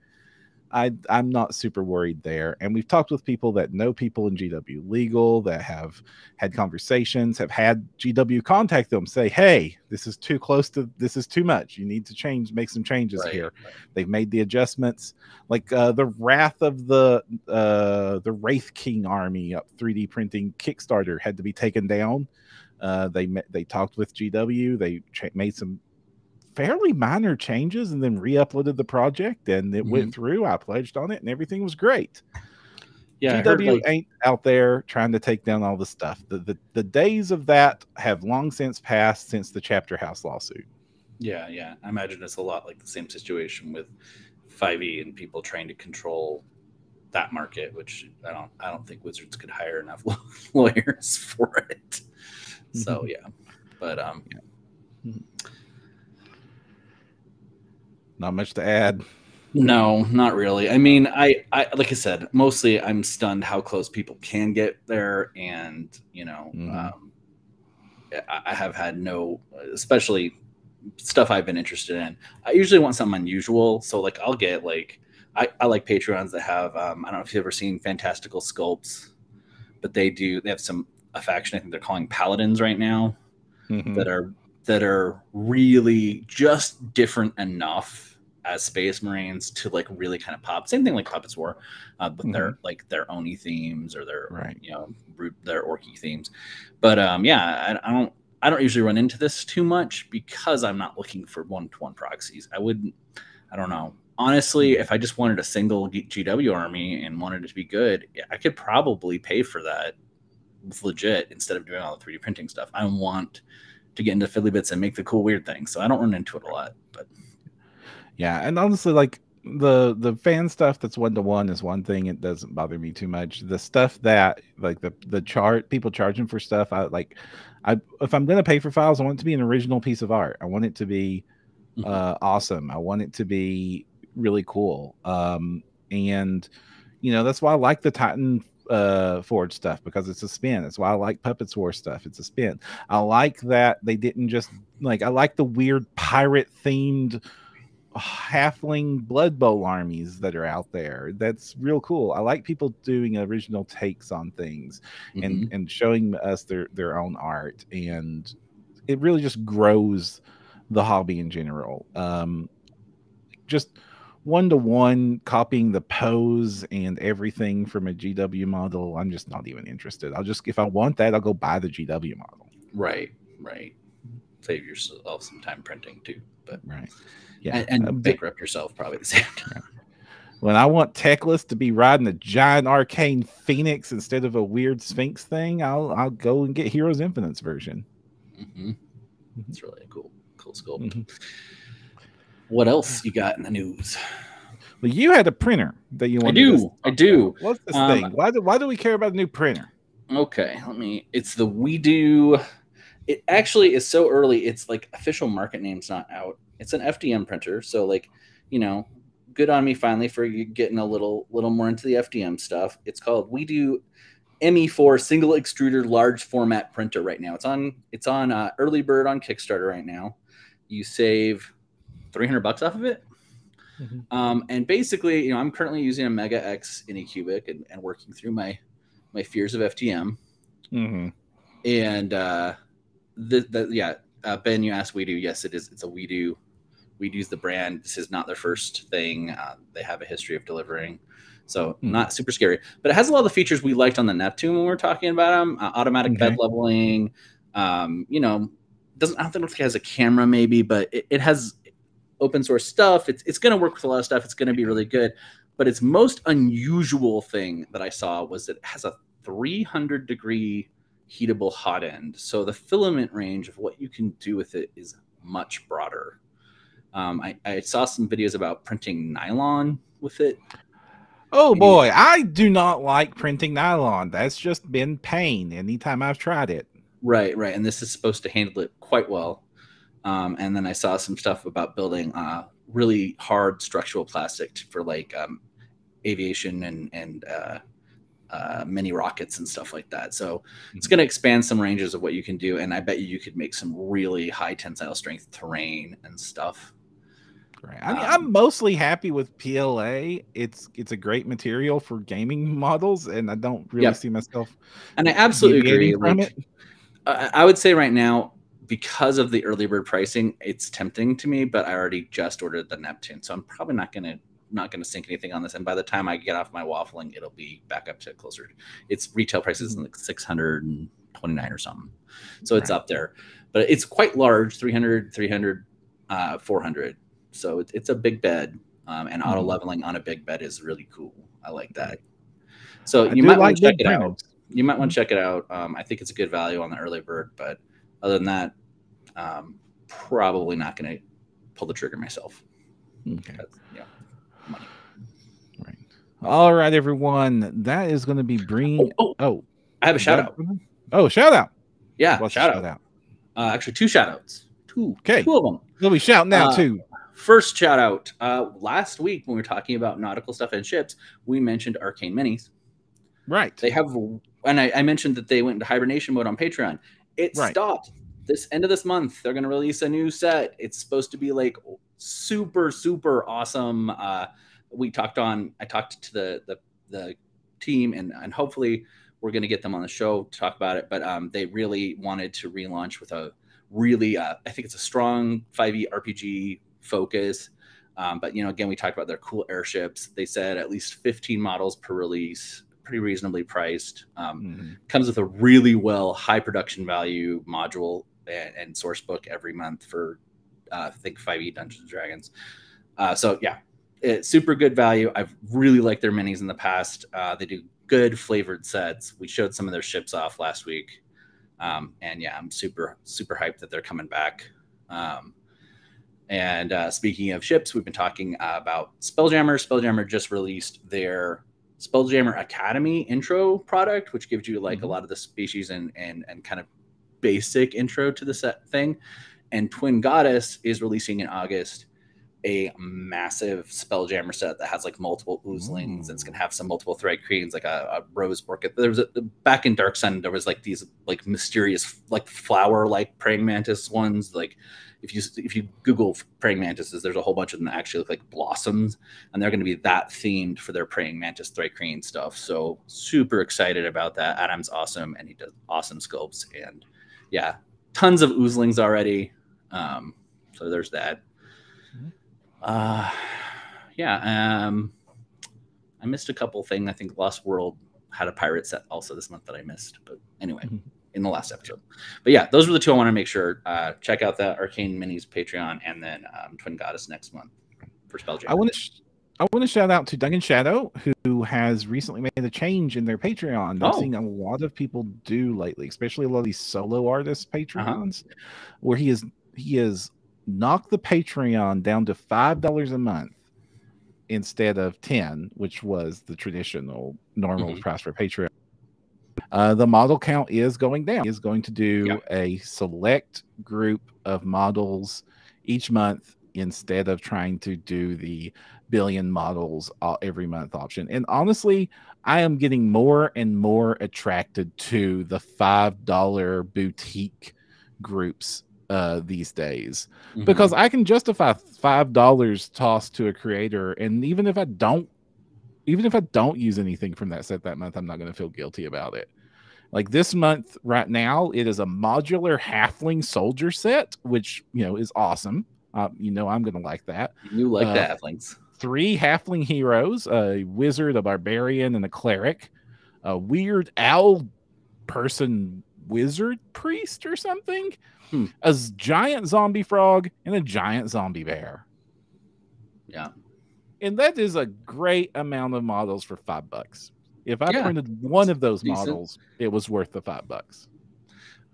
A: I I'm not super worried there. And we've talked with people that know people in GW legal that have had conversations, have had GW contact them, say, "Hey, this is too close to this is too much. You need to change, make some changes right, here." Right. They've made the adjustments. Like uh, the Wrath of the uh, the Wraith King army up 3D printing Kickstarter had to be taken down. Uh, they they talked with GW. They made some fairly minor changes and then re-uploaded the project and it mm-hmm. went through. I pledged on it and everything was great. Yeah, GW like... ain't out there trying to take down all the stuff. The, the the days of that have long since passed since the chapter house lawsuit.
B: Yeah, yeah. I imagine it's a lot like the same situation with 5e and people trying to control that market, which I don't I don't think Wizards could hire enough lawyers for it. So mm-hmm. yeah. But um yeah. Mm-hmm.
A: Not much to add.
B: No, not really. I mean, I, I like I said, mostly I'm stunned how close people can get there, and you know, mm-hmm. um, I, I have had no, especially stuff I've been interested in. I usually want something unusual, so like I'll get like I, I like Patreons that have um, I don't know if you've ever seen Fantastical Sculpts but they do they have some a faction I think they're calling Paladins right now
A: Mhm.
B: that are that are really just different enough as Space Marines to like really kind of pop. Same thing like Puppets War, uh, but they're like their Oni themes or their
A: Right.
B: you know root their Orky themes. But um, yeah, I, I don't I don't usually run into this too much because I'm not looking for one to one proxies. I wouldn't. I don't know. Honestly, if I just wanted a single G- GW army and wanted it to be good, I could probably pay for that with legit instead of doing all the 3D printing stuff. I want to get into fiddly bits and make the cool weird things. So I don't run into it a lot. But
A: Yeah, and honestly, like the the fan stuff that's one to one is one thing. It doesn't bother me too much. The stuff that like the the chart people charging for stuff, I like. I if I'm gonna pay for files, I want it to be an original piece of art. I want it to be
B: Mhm.
A: uh, awesome. I want it to be really cool. Um, and you know that's why I like the Titan uh Forge stuff because it's a spin. That's why I like Puppets War stuff. It's a spin. I like that they didn't just like I like the weird pirate themed halfling blood bowl armies that are out there. That's real cool. I like people doing original takes on things and
B: Mhm.
A: and showing us their their own art and it really just grows the hobby in general. Um just one to one copying the pose and everything from a GW model, I'm just not even interested. I'll just if I want that, I'll go buy the GW model.
B: right, right. Save yourself some time printing too, but
A: Right. Yeah.
B: and, and
A: Um,
B: bankrupt yourself probably the same time.
A: when I want Teclis to be riding a giant arcane phoenix instead of a weird sphinx thing, I'll I'll go and get Heroes Infinite's version.
B: hmm It's really a cool, cool sculpt.
A: Mhm.
B: What else you got in the news?
A: Well, you had a printer that you
B: I
A: wanted.
B: do,
A: to
B: I do.
A: about. What's this
B: Um,
A: thing? Why do why do we care about a new printer?
B: Okay, let me. It's the Weedo. It actually is so early. It's like official market name's not out. It's an FDM printer, so like, you know, good on me finally for you getting a little little more into the FDM stuff. It's called Weedo ME4 single extruder large format printer right now. It's on it's on uh, early bird on Kickstarter right now. You save 300 bucks off of it.
A: Mhm.
B: Um, and basically, you know, I'm currently using a Mega X Anycubic and, and working through my my fears of FDM.
A: Mm-hmm.
B: And uh, the, the yeah, uh, Ben, you asked Weedo. Yes, it is. It's a Weedo. We Do's the brand. This is not their first thing. Uh, they have a history of delivering, so
A: Hmm.
B: not super scary. But it has a lot of the features we liked on the Neptune when we were talking about them. Uh, automatic bed leveling. Um, you know, doesn't I don't think it has a camera maybe, but it, it has open source stuff. It's it's going to work with a lot of stuff. It's going to be really good. But its most unusual thing that I saw was that it has a 300 degree heatable hot end. So the filament range of what you can do with it is much broader. Um, I, I saw some videos about printing nylon with it.
A: Oh boy, I do not like printing nylon. That's just been pain anytime I've tried it.
B: Right, right. And this is supposed to handle it quite well. Um, and then I saw some stuff about building uh, really hard structural plastic for like um, aviation and and uh, uh, mini rockets and stuff like that. So it's going to expand some ranges of what you can do, and I bet you you could make some really high tensile strength terrain and stuff.
A: Right. I mean,
B: Um,
A: I'm mostly happy with PLA. It's it's a great material for gaming models, and I don't really
B: Yep.
A: see myself
B: And I absolutely agree. like, I would say right now, because of the early bird pricing, it's tempting to me. But I already just ordered the Neptune, so I'm probably not gonna not gonna sink anything on this. And by the time I get off my waffling, it'll be back up to closer. Its retail price is like 629 or something, so it's
A: Right.
B: up there. But it's quite large 300, 300, uh, 400. So it, it's a big bed, um, and auto
A: Mhm.
B: leveling on a big bed is really cool. I like that. So
A: I
B: you might want to check it out you might want to check it out. Um, I think it's a good value on the early bird, but other than that, um, probably not going to pull the trigger myself.
A: Okay.
B: Yeah, money.
A: Right. All right, everyone. That is going to be bring.
B: Oh, oh,
A: Oh,
B: I have a shout out.
A: Oh, shout out.
B: Yeah,
A: What's the
B: shout out. Uh, actually, two shout outs. Two.
A: Okay.
B: Two of them.
A: We'll be shouting now,
B: Uh,
A: too.
B: First shout out. Uh, last week when we were talking about nautical stuff and ships, we mentioned Arcane Minis.
A: Right.
B: They have, and I, I mentioned that they went into hibernation mode on Patreon. It
A: Right.
B: stopped this end of this month. They're going to release a new set. It's supposed to be like super, super awesome. Uh, we talked on, I talked to the the, the team, and and hopefully we're going to get them on the show to talk about it. But um, they really wanted to relaunch with a really, uh, I think it's a strong 5e RPG focus. Um, but you know, again, we talked about their cool airships. They said at least 15 models per release, pretty reasonably priced. Um, mm-hmm. Comes with a really well high production value module and, and source book every month for uh, I think 5e Dungeons and Dragons. Uh, so yeah, it's super good value. I've really liked their minis in the past. Uh, they do good flavored sets. We showed some of their ships off last week. Um, and yeah, I'm super, super hyped that they're coming back. Um, and uh, speaking of ships, we've been talking uh, about Spelljammer. Spelljammer just released their Spelljammer Academy intro product, which gives you like mm-hmm. a lot of the species and and and kind of basic intro to the set thing. And Twin Goddess is releasing in August a massive spelljammer set that has like multiple oozlings. and It's gonna have some multiple thri-kreens, like a, a rose orchid. There was a, back in Dark Sun, there was like these like mysterious like flower like praying mantis ones. Like if you if you Google praying mantises, there's a whole bunch of them that actually look like blossoms, and they're gonna be that themed for their praying mantis thri-kreen stuff. So super excited about that. Adam's awesome, and he does awesome sculpts, and yeah, tons of oozlings already. Um, so there's that. Mm-hmm. Uh, yeah. Um, I missed a couple things. I think Lost World had a pirate set also this month that I missed. But anyway, mm-hmm. in the last episode. But yeah, those were the two I want to make sure. Uh, check out the Arcane Minis Patreon and then um, Twin Goddess next month for Spelljammer.
A: I want to. Sh- I want to shout out to Duncan Shadow, who has recently made a change in their Patreon. I've oh. seen a lot of people do lately, especially a lot of these solo artists uh-huh. Patreons, uh-huh. where he is he is knock the Patreon down to five dollars a month instead of ten, which was the traditional normal mm-hmm. price for Patreon. Uh, the model count is going down. Is going to do a select group of models each month instead of trying to do the billion models every month option. And honestly, I am getting more and more attracted to the five dollar boutique groups uh, these days mm-hmm. because I can justify five dollars tossed to a creator, and even if I don't, even if I don't use anything from that set that month, I'm not going to feel guilty about it. Like this month, right now, it is a modular halfling soldier set, which you know is awesome. Uh, you know, I'm going to like that.
B: You like uh, the halflings?
A: Three halfling heroes: a wizard, a barbarian, and a cleric. A weird owl person wizard priest or something hmm. a giant zombie frog and a giant zombie bear.
B: Yeah.
A: And that is a great amount of models for five bucks. If I yeah, printed one of those decent. models, it was worth the five bucks.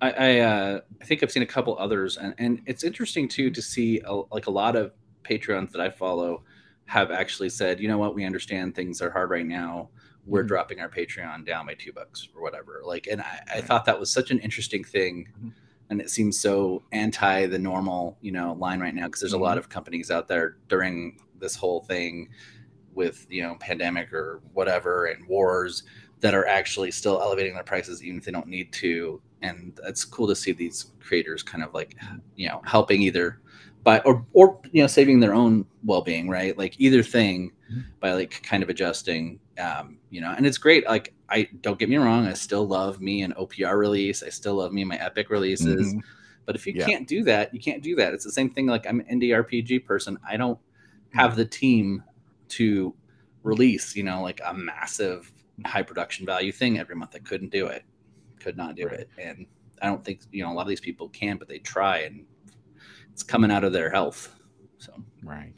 B: I I, uh, I, think I've seen a couple others, and, and it's interesting too to see a, like a lot of Patreons that I follow have actually said, you know what, we understand things are hard right now. We're mm-hmm. dropping our Patreon down by two bucks or whatever. Like, and I, I thought that was such an interesting thing. Mm-hmm and it seems so anti the normal you know line right now because there's mm-hmm. a lot mm-hmm. of companies out there during this whole thing with you know pandemic or whatever and wars that are actually still elevating their prices even if they don't need to and it's cool to see these creators kind of like you know helping either by or or you know saving their own well-being right like either thing mm-hmm. by like kind of adjusting um you know and it's great like I don't get me wrong, I still love me an OPR release. I still love me my epic releases. Mm-hmm. But if you yeah. can't do that, you can't do that. It's the same thing like I'm an indie RPG person. I don't have the team to release, you know, like a massive high production value thing every month. I couldn't do it. Could not do right. it. And I don't think, you know, a lot of these people can, but they try and it's coming out of their health. So
A: right.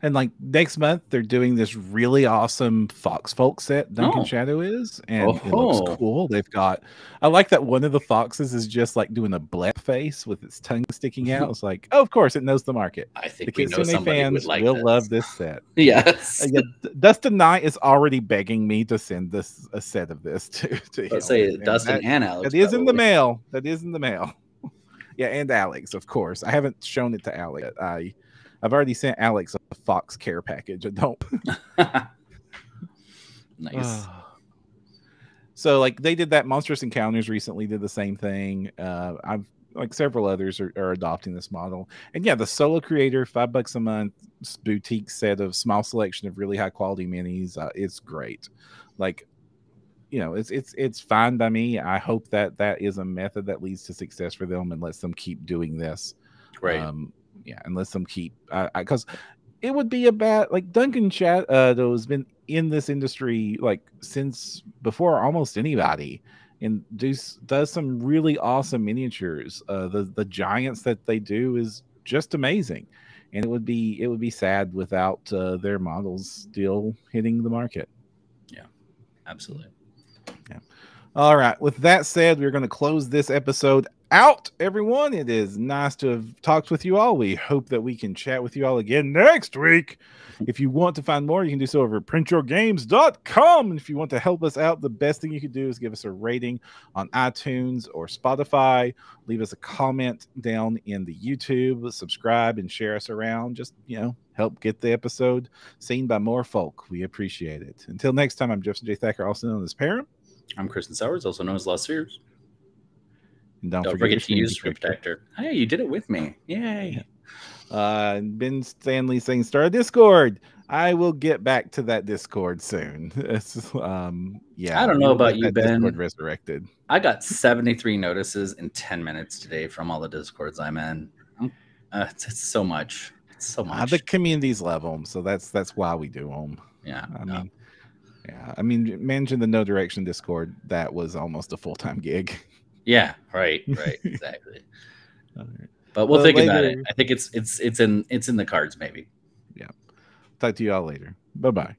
A: And like next month, they're doing this really awesome Fox Folk set. Duncan oh. Shadow is, and oh. it looks oh. cool. They've got. I like that one of the foxes is just like doing a black face with its tongue sticking out. It's like, oh, of course, it knows the market.
B: I think the Kitsune fans like
A: will
B: this.
A: love this set.
B: yes.
A: Uh, yeah, Dustin Knight is already begging me to send this a set of this to to him.
B: Let's say Dustin that, and Alex.
A: That is probably. in the mail. That is in the mail. yeah, and Alex, of course. I haven't shown it to Alex. I I've already sent Alex a Fox care package. I don't.
B: nice.
A: so like they did that. Monstrous Encounters recently did the same thing. Uh, I've like several others are, are, adopting this model. And yeah, the solo creator, five bucks a month, boutique set of small selection of really high quality minis. Uh, it's great. Like you know, it's it's it's fine by me. I hope that that is a method that leads to success for them and lets them keep doing this.
B: Right.
A: Um, yeah, and lets them keep because it would be a bad like Duncan Shadow uh has been in this industry like since before almost anybody and does does some really awesome miniatures. Uh the the giants that they do is just amazing. And it would be it would be sad without uh, their models still hitting the market.
B: Yeah. Absolutely.
A: All right. With that said, we're going to close this episode out, everyone. It is nice to have talked with you all. We hope that we can chat with you all again next week. If you want to find more, you can do so over at printyourgames.com. And if you want to help us out, the best thing you can do is give us a rating on iTunes or Spotify. Leave us a comment down in the YouTube, subscribe and share us around. Just, you know, help get the episode seen by more folk. We appreciate it. Until next time, I'm Jefferson J. Thacker, also known as Perram.
B: I'm Kristen Sowers, also known as Lost Spheres.
A: And don't,
B: Don't
A: forget,
B: forget to use Screen Protector. Hey, you did it with me. Yay.
A: Uh, Ben Stanley saying start a Discord. I will get back to that Discord soon. Um, yeah,
B: I don't know about you, Ben.
A: Discord resurrected.
B: I got 73 notices in 10 minutes today from all the Discords I'm in. Uh, it's, it's so much. It's so
A: Uh,
B: much.
A: the communities love them, so that's that's why we do them.
B: yeah.
A: I mean, yeah, I mean, managing the No Direction Discord that was almost a full time gig.
B: Yeah, right, right, exactly.
A: Right.
B: But we'll
A: Well,
B: think about it. I think it's it's it's in it's in the cards maybe. Yeah.
A: Talk to you all later. Bye bye.